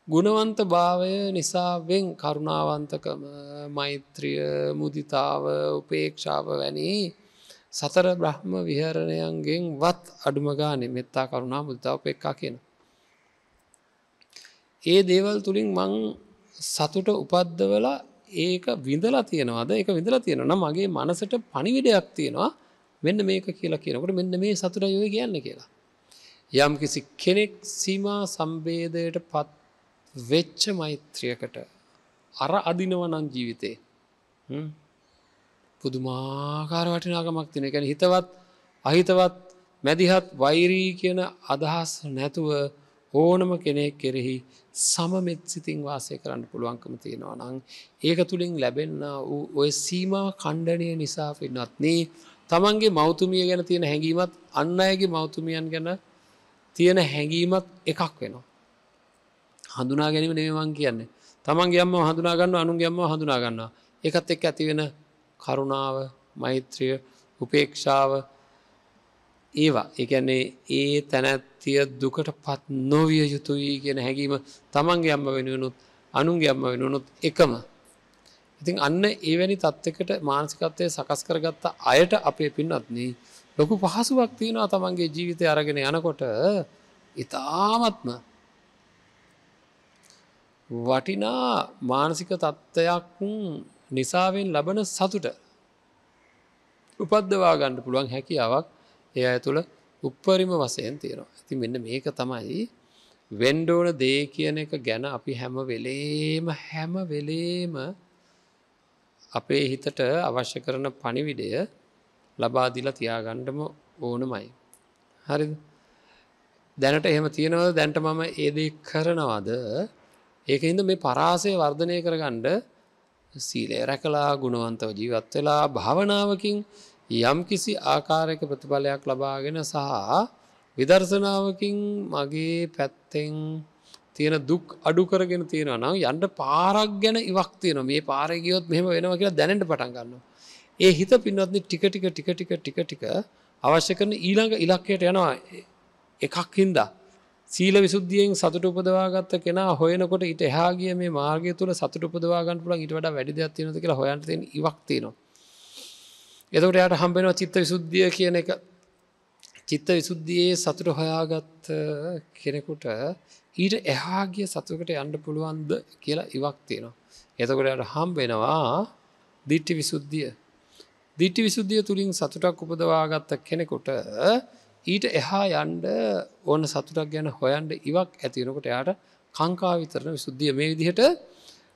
ගුණවන්ත භාවය නිසාවෙන් කරුණාවන්තකම මෛත්‍රිය මුදිතාව උපේක්ෂාව වැනි සතර බ්‍රහ්ම විහරණයන්ගෙන් වත් අඩුමගානෙ මෙත්තා කරුණා මුදිතාව පෙක්කා කියන. ඒ දේවල් තුළින් මං සතුට උපද්දවලා ඒක විඳලා තියෙනවාද එක විඳලා තියෙනවා මගේ මනසට පණිවිඩයක් තියෙනවා මෙන්න මේක කියලා කියනකට මෙන්න මේ සතුට යොය කියන්න කියලා. යම් කිසි කෙනෙක් සීමා සම්බේදයට පත් වෙච්ච මෛත්‍රියකට අර අදිනවනං ජීවිතේ. පුදුමාකාර වටිනාගමක් තින එකැන හිතවත් අහිතවත් මැදිහත් වෛරී කියන අදහස් නැතුව ඕනම කෙනෙක් කෙරෙහි සමමෙත් සිතින් වාසය කරන්න පුළුවන්කම තියෙනවා නං ඒක තුළින් ලැබෙන්න වූ ඔය සීමා කණ්ඩනය නිසා පින්නත්නේ තමන්ගේ මෞතුමිය ගැන තියෙන හැඟීමත් අන්න අයගේ මෞතුමියන් ගැන තියෙන හැඟීමත් එකක් වෙනවා. හඳුනා ගැනීම නෙමවන් කියන්නේ. තමන්ගේ අම්ම හඳුනාගන්න අනුන්ගේම්ම හඳුනාගන්න එකත් එක් ඇතිවෙන කරුණාව මෛත්‍රිය උපේක්ෂාව ඒවා. එකන්නේ ඒ තැනැත්තිය දුකට පත් නොවිය යුතුයි කියන හැඟීම තමන්ගේ අම්ම වෙනුවනුත් අනුන්ගේ අම්ම වෙනුවනුත් එකම. ඉතින් අන්න ඒවැනි තත්ත්කට මානසිකත්වය සකස් කරගත්ත අයට අපේ පින්නත්න ලොකු පහසුවක් තියෙනවා තමන්ගේ ජීවිතය අරගෙන යනකොට. ඉතාමත්ම වටිනා මානසික තත්ත්වයක් නිසාවෙන් ලබන සතුට. උපද්දවා ගණ්ඩ පුළුවන් හැකියාවක් එය ඇතුළ උප්පරිම වසයෙන් තියෙනවා. ඇති මෙන්න මේක තමයි වෙන්ඩෝන දේ කියන එක ගැන අපි හැම වෙලේම හැම වෙලේම අපේ හිතට අවශ්‍ය කරන පණිවිඩය ලබාදිලා තියාගණ්ඩම ඕනමයි. හරි දැනට එහෙම තියෙනවද? දැන්ට මම ඒදේ කරනවාද? ඒක හිද මේ පරාසය වර්ධනය කරගණ්ඩ සීලය රැකලා ගුණවන්තව ජීවත් වෙලා භාවනාවකින් යම් කිසි ආකාරයක ප්‍රතිඵලයක් ලබාගෙන සහ විදර්ශනාවකින් මගේ පැත්තෙන් තියෙන දුක් අඩු කරගෙන තියෙනවා නම් යන්ට පාරක් ගැන ඉවක් තියෙන මේ පාරගියොත් මෙහම වෙනවා කියලා දැනට පටන් ගන්නවා. ඒ හිත පින්වත්නි ටික ටික ටික ටික ටික ටික අවශ්‍ය කරන ඊළඟ ඉලක්කයට යනවා එකක් හින්දා සීල විසුද්ධියෙන් සතුට උපදවාගත්ත කෙනා හොයනකොට ඉට එහාගේ මේ මාර්ගය තුළ සතුට උපදවාගන්න පුළන් ඉට වඩා වැඩි දෙයක් තියෙනද කියලා හොයන්ට ඉවක්තිනවා. එතකට යට හම්බෙනවා චිත්ත විසුද්ධිය කියන එක චිත්ත විසුද්ධියයේ සතුට හොයාගත්ත කෙනෙකුට ඊට එහාගිය සතුකට යන්න පුළුවන්ද කියලා ඉවක් තියෙනවා. එතකොට යට හම්බෙනවා දිට්ටි විසුද්ධිය. දිට්ටි විසුද්ධිය තුළින් සතුටක් උපදවාගත්ත කෙනෙකුට ඊට එහා යන්ඩ ඕන සතුටක් ගැන හොයන්ට ඉවක් ඇතිවෙනකොට යාට කංකා විතරන විසුද්ධිය මේ විදිහට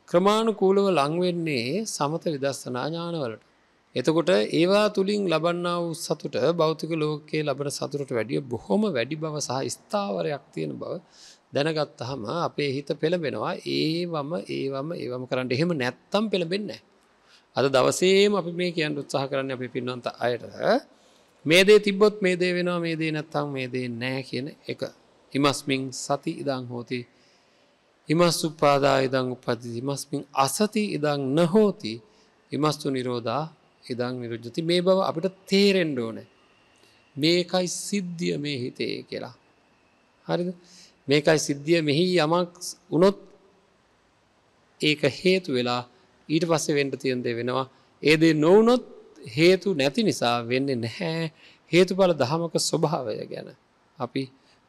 ක්‍රමාණුකූලව ලංවෙන්නේ සමත විදස්සනා ඥානවලට. එතකොට ඒවා තුළින් ලබන්න වූ සතුට භෞතික ලෝකයේ ලබන සතුරට වැඩිය බොහොම වැඩි බව සහ ස්ථාවරයක් තියෙන බව දැනගත්තහම අපේ හිත පෙළබෙනවා ඒවම ඒවම ඒවම කරන්න එහෙම නැත්තම් පෙළබෙන්න. අද දවසේම අපි මේ කියන්න උත්සාහ කරන්න අපි පින්වන්ත අයට මේ දේ තිබ්බොත් මේ දේ වෙනවා මේ දේ නැත්තම් මේ දේ නෑ කියන එක. හිමස්මින් සති ඉදං හෝති. හිමස් උපාදා ඉදං උපති හිමස්මින් අසති ඉදං නහෝති. හිමස්තු නිරෝධා ඉදං නිරුජ්ජති. මේ බව අපිට තේරෙන්ඩ ඕන. මේකයි සිද්ධිය මේ හිතේ කියලා. හරිද? මේකයි සිද්ධිය මෙහි යමක් උනොත් ඒක හේතු වෙලා ඊට පස්සේ වෙන්ට තියන්දේ වෙනවා. ඒදේ නොවනොත් හේතු නැති නිසා වෙන්නේ නැහැ. හේතුඵල දහමක ස්වභාවය ගැන අපි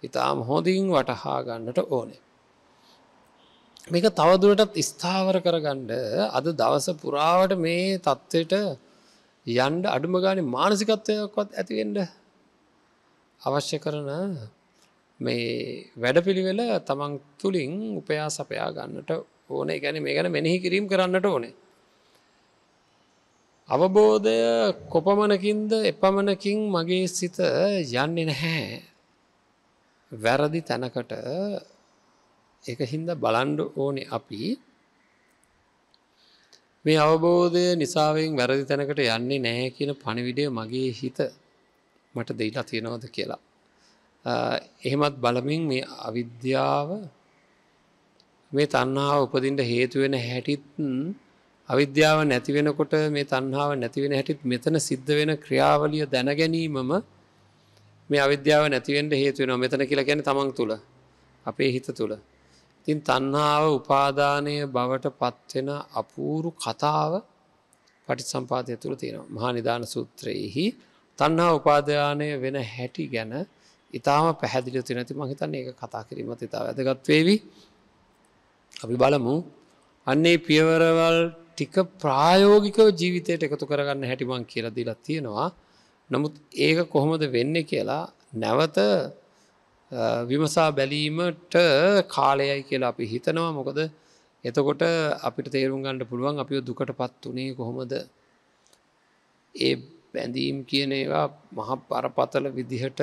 ඉතාම හොඳින් වටහා ගන්නට ඕනේ. මේක තවදුරටත් ස්ථාවර කරගණ්ඩ අද දවස පුරාවට මේ තත්ත්වයට යන්ඩ අඩුම ගානේ මානසිකත්වයක්වත් ඇතිවෙන්ඩ අවශ්‍ය කරන මේ වැඩපිළිවෙල තමන් තුළින් උපයා සපයා ගන්නට ඕන. ගැන මේ ගැන මෙනෙහි කිරීම් කරන්නට ඕනේ. අවබෝධය කොපමණකින්ද එපමණකින් මගේ සිත යන්නේ නැහැ වැරදි තැනකට එක හින්ද බලන්ඩ ඕනෙ අපි මේ අවබෝධය නිසාවෙන් වැරදි තැනකට යන්නේ නැහැ කියන පණිවිඩය මගේ හිත මට දෙයිලා තියෙනවද කියලා. එහෙමත් බලමින් මේ අවිද්‍යාව මේ තන්නාව උපදින්ට හේතුවෙන හැටිත් අවිද්‍යාව නැතිවෙනකොට මේ තන්හාාව නැතිවෙන හැටිත් මෙතන සිද්ධ වෙන ක්‍රියාවලිය දැනගැනීමම මේ අවිද්‍යාව නැතිවෙන්ට හේතුවෙන මෙතන කියලා ගැන තමන් තුළ අපේ හිත තුළ. තින් තන්හාාව උපාදානය බවට පත්වෙන අපූරු කතාව පටි සම්පාදය තුළ තියෙනවා. මහා නිධාන සූත්‍රයෙහි තන්හා උපාධයානය වෙන හැටි ගැන ඉතාම පැහැදිලි තිනැති මහිතන්න ඒ කතා කිරීමත් ඉතා වැදගත්වේවි අපි බලමු. අන්නේ පියවරවල් ටික ප්‍රායෝගිකව ජීවිතයට එකතු කරගන්න හැටිමං කියලා දිලත් තියෙනවා. නමුත් ඒක කොහොමද වෙන්න කියලා නැවත විමසා බැලීමට කාලයයි කියලා අපි හිතනවා. මොකද එතකොට අපිට තේරුම් ගණඩ පුළුවන් අපි දුකට පත් වනේ කොහොමද? ඒ බැඳීම් කියන ඒවා මහ පරපතල විදිහට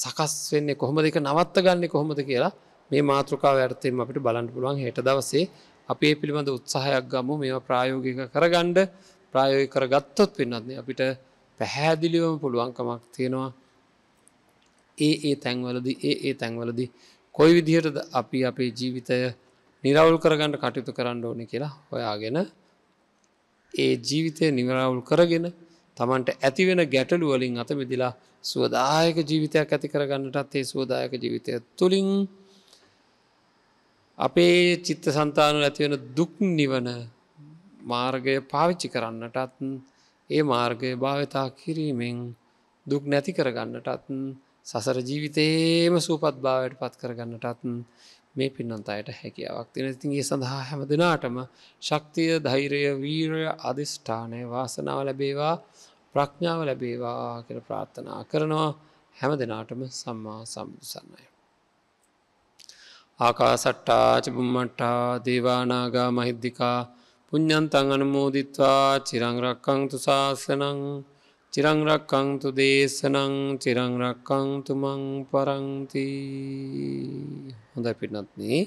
සකස් වෙන්නේ කොහොමද? එක නවත්ත ගන්න කොහොමද කියලා මේ මාතෘකාව ඇර්තයෙන් අපිට බලන්න පුළුවන්. හෙට දවසේ අපේ පිළිබඳ උත්සාහයක් ගමු. මේ ප්‍රායෝගික කරගණ්ඩ ප්‍රායෝගි කර ගත්තොත් වෙන්නත්න්නේ අපිට පැහැදිලිවම පුළුවන්කමක් තියෙනවා. ඒ ඒ තැන්වලද ඒ ඒ තැන්වලදි කොයි විදිහටද අපි අපේ ජීවිතය නිරවුල් කරගන්නට කටයුතු කරන්න ඕන කියලා හොයාගෙන ඒ ජීවිතය නිවරවුල් කරගෙන තමන්ට ඇතිවෙන ගැටලු වලින් අත මෙදිලා සුවදායක ජීවිතයක් ඇති කරගන්නටත් ඒ සුවදායක ජීවිතය තුළින් අපේ චිත්ත සන්තානු ඇතිවෙන දුක් නිවන මාර්ගය පාවිච්චි කරන්නටත් ඒ මාර්ගය භාවිතා කිරීමෙන් දුක් නැති කරගන්නටත් සසර ජීවිතේම සූපත් භාවයට පත් කරගන්නටත් මේ පින්නන්ත අයට හැකියාවක් තින ඉතින්ගේ සඳහා හැම දෙනාටම ශක්තිය ධෛරය වීරය අධිෂ්ඨානය වාසනාව ලැබේවා ප්‍රඥාව ලැබේවා කර ප්‍රාර්ථනා කරනවා හැම දෙනාටම සම්මා සම්බුසන්නය. ආකා සට්ටාච බුම්මට්ටා දේවානාගා මහිද්දිකා පුඤ්ඥන්තං අනමෝදිත්වා චිරංරක්කංතු ශාසනං චිරංරක්කංතු දේශනං චිරංරක්කංතු මං පරංති හොඳ පිනත්න්නේ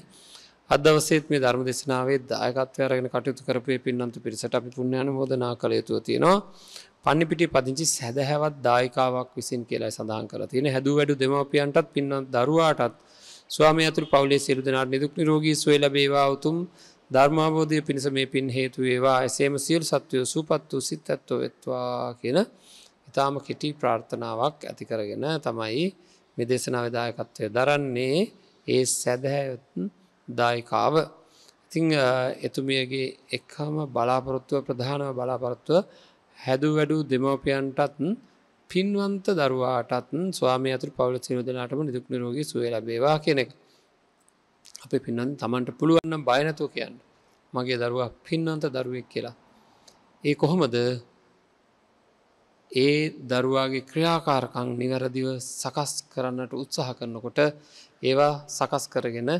අදවසේත් මේ ධර්ම දෙශනාවේ දායකත්වය අරගෙන කටයුතු කරපේ පින්නන්තු පිරිසට අපි පුුණ්ඥාන හෝදනා කළ යුතුව තියෙනවා. පන්නපිටි පදිංචි සැදහැවත් දායිකාවක් විසින් කියලා සඳහන් කර තියෙන හැදු වැඩු දෙමවපියන්ටත් පින්න දරුවාටත් ස්වාමය ඇතුළ පවුලේ සිරු දෙනාට නිදුක් නිරෝගී සුවය ලබේවා. උතුම් ධර්මාබෝධය පිණිස මේ පින් හේතු වේවා. එසේම සියල් සත්වයෝ සුපත් වූ සිත් ඇත්තෝ වෙත්වා කියන ඉතාම කෙටි ප්‍රාර්ථනාවක් ඇති කරගෙන තමයි මෙදේශනා විදායකත්වය දරන්නේ. ඒ සැදහැයොත්න් දායිකාව. ඉතිං එතුමියගේ එක්හම බලාපොරොත්තුව ප්‍රධානව බලාපොරොත්තුව හැදු වැඩු දෙමෝපියන්ටත් පින්වන්ත දරුවාටත් ස්වාමය අතුර පවල සිරුදනාටම නිදුක් නිරෝගී සුවේ ලබේවා කෙනෙක් අපි පින්නන් තමන්ට පුළුවන්නම් බයනතුව කියන්න. මගේ දරුවා පින්නන්ත දරුවෙක් කියලා. ඒ කොහොමද? ඒ දරුවාගේ ක්‍රියාකාරකං නිවැරදිව සකස් කරන්නට උත්සාහ කරනකොට ඒවා සකස් කරගෙන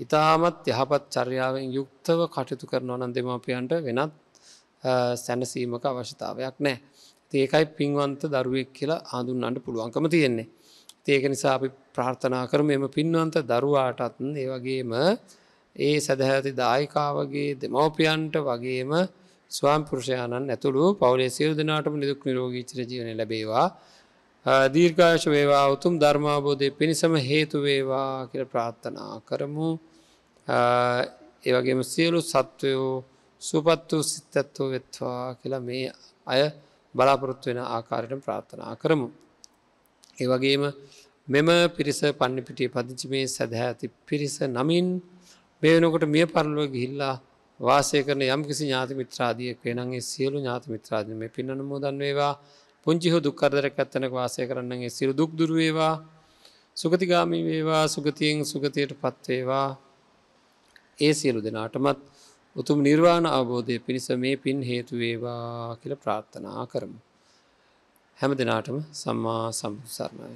ඉතාමත් යහපත් චර්යාවෙන් යුක්තව කටයුතු කරනවා නන් දෙමාපියන්ට වෙනත් සැනසීමක අවශ්‍යතාවයක් නෑ ඒකයි පින්වන්ත දරුවෙක් කියලා ආඳුන්නන්ට පුළුවන්කම තියෙන්නේ. ඒක නිසා අපි ප්‍රාර්ථනා කරම. එම පින්වන්ත දරුවාටත් ඒ වගේම ඒ සැදහැති දායිකාවගේ දෙමවපියන්ට වගේම ස්වාම් පුරුෂයාණන් ඇතුළු පවලේ සියල් දෙනාටම නිදුක් නිරෝගී චිරජීවන ලැබේවා. දීර්ඝාශ වේවා. උතුම් ධර්මාබෝධය පිණිසම හේතු වේවා කියල ප්‍රාර්ථනා කරමු. ඒවගේම සියලු සත්වයෝ සුපත් වූ සිත්තත්වෝ වෙත්වා කියලා මේ අය බලාපොරොත්තු වෙන ආකාරයට ප්‍රාර්ථනා කරමු. ඒවගේම මෙම පිරිස පන්නපිටිය පදිචි මේ සැදහැ ඇති පිරිස නමින් මේනකොට මිය පරලුව ගිහිල්ලා වාසය කරන යම් කිසි ඥාති මිත්‍රාදියක් වෙනගේ සියලු ඥාති මිත්‍රාදන මේ පින්නන මුදන් වේවා. පුංචිහ දුක්කරදරක් ඇත්තනක වාසය කරන්නගේ සිරු දුක් දුරුවේවා සුගතිගාමී වේවා. සුගතියෙන් සුගතියට පත්වේවා ඒ සියලු දෙනාටමත් උතුම් නිර්වාණ අවබෝධය පිණිස මේ පින් හේතුවේවා කියල ප්‍රාර්ථනා කරමු. හැම දෙනාටම සම්මා සම්බුසරණය.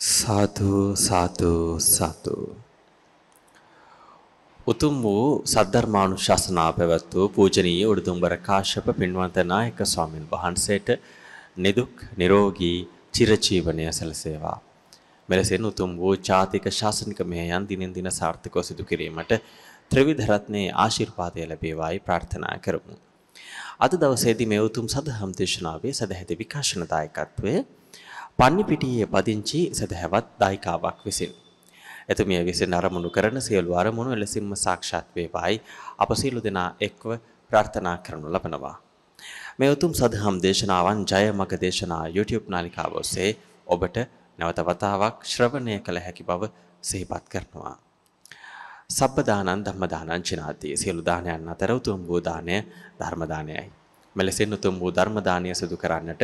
සාතු සාතු සාතු උතුම් වූ සද්ධර්මානුශාසනා පැවැත් වූ පූජනීය උඩුදුම්බර කාශ්‍යප පින්වන්ත නායක ස්වාමින් වහන්සේට නිදුක් නිරෝගී චිරජීවනය සැලසේවා. මෙලෙසින් උතුම් වූ ජාතික ශාසනික මෙහෙයන් දිනෙන් දින සාර්ථකව සිදු කිරීමට ත්‍රිවිධ රත්නයේ ආශිර්වාදය ලැබේවායි ප්‍රාර්ථනා කරමු. අද දවසේදී මේ උතුම් සදහම් දේශනාවේ සදැහැති විකාශන දායකත්වය පන්නිපිටියේ පදිංචි සදහැවත් දායිකාවක් විසින් එතුමිය විසින් අරමුණු කරන සියලු අරමුණු එලෙසින්ම සාක්ෂාත් වේවායි අප සියලු දෙනා එක්ව ප්‍රාර්ථනා කරනු ලබනවා. මේ උතුම් සදහම් දේශනාවන් ජය මග දේශනා YouTube නාලිකාව ඔස්සේ ඔබට නැවත වතාවක් ශ්‍රවණය කළ හැකි බව සිහිපත් කරනවා. සබ්බ දානං ධම්ම දානං චිනාති සියලු දානයන් අතර උතුම් වූ දානය ධර්ම දානයයි. මෙලෙසින් උතුම් වූ ධර්ම දානය සිදු කරන්නට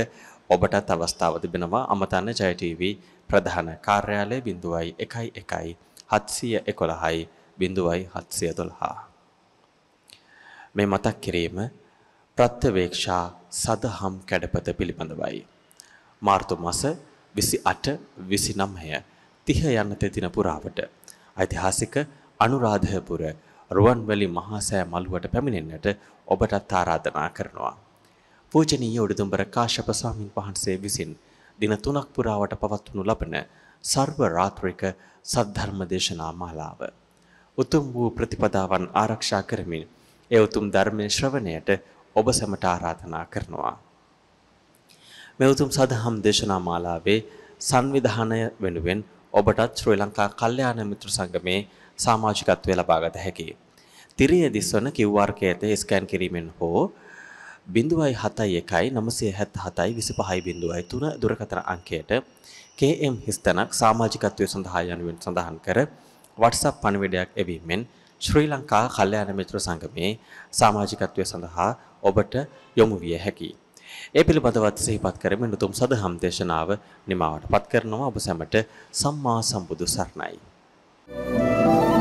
ඔබටත් අවස්ථාව තිබෙනවා අමතන්න ජය TV ප්‍රධාන කාර්යාලය 01 711යි 0712. මේ මතක් කිරීම ප්‍රත්‍යවේක්ෂා සදහම් කැඩපත පිළිබඳවයි. මාර්තු මාස 28 29 30 යන තෙදින පුරාවට ඓතිහාසික අනුරාධපුර රුවන්වැලි මහා සෑ මළුවට පැමිණෙන්නට ඔබටත් ආරාධනා කරනවා. පූජනීය උඩුදුම්බර කාශ්‍යප ස්වාමින් වහන්සේ විසින් දින තුනක් පුරාවට පවත්වනු ලබන සර්ව රාත්‍රික සද්ධර්ම දේශනා මාලාව. උතුම් වූ ප්‍රතිපදාවන් ආරක්ෂා කරමින් ඒ උතුම් ධර්මයේ ශ්‍රවණයට ඔබ සැමට ආරාධනා කරනවා. මේ උතුම් සදහම් දේශනා මාලාවේ සංවිධානය වෙනුවෙන් ඔබටත් ශ්‍රී ලංකා කල්යාණ මිත්‍ර සංගමේ සමාජිකත්වය ලබාගත හැකියි. තිරිය දිස්වන QR කේතය ස්කෑන් කිරීමෙන් හෝ 0.71 977 25 3 දුරකථන අංකයට KM හිස්තනක් සමාජිකත්වය සඳහා යනුවෙන් සඳහන් කර WhatsApp පණිවිඩයක් එවීමෙන් ශ්‍රී ලංකා කල්යාණ මිත්‍ර සංගමේ සමාජිකත්වය සඳහා ඔබට යොමු විය හැකියි. ඒ පිළිබඳවත් සිහිපත් කරමින් උතුම් සදහම් දේශනාව නිමාවට පත් කරනවා ඔබ සැමට සම්මා සම්බුදු සරණයි. Thank you.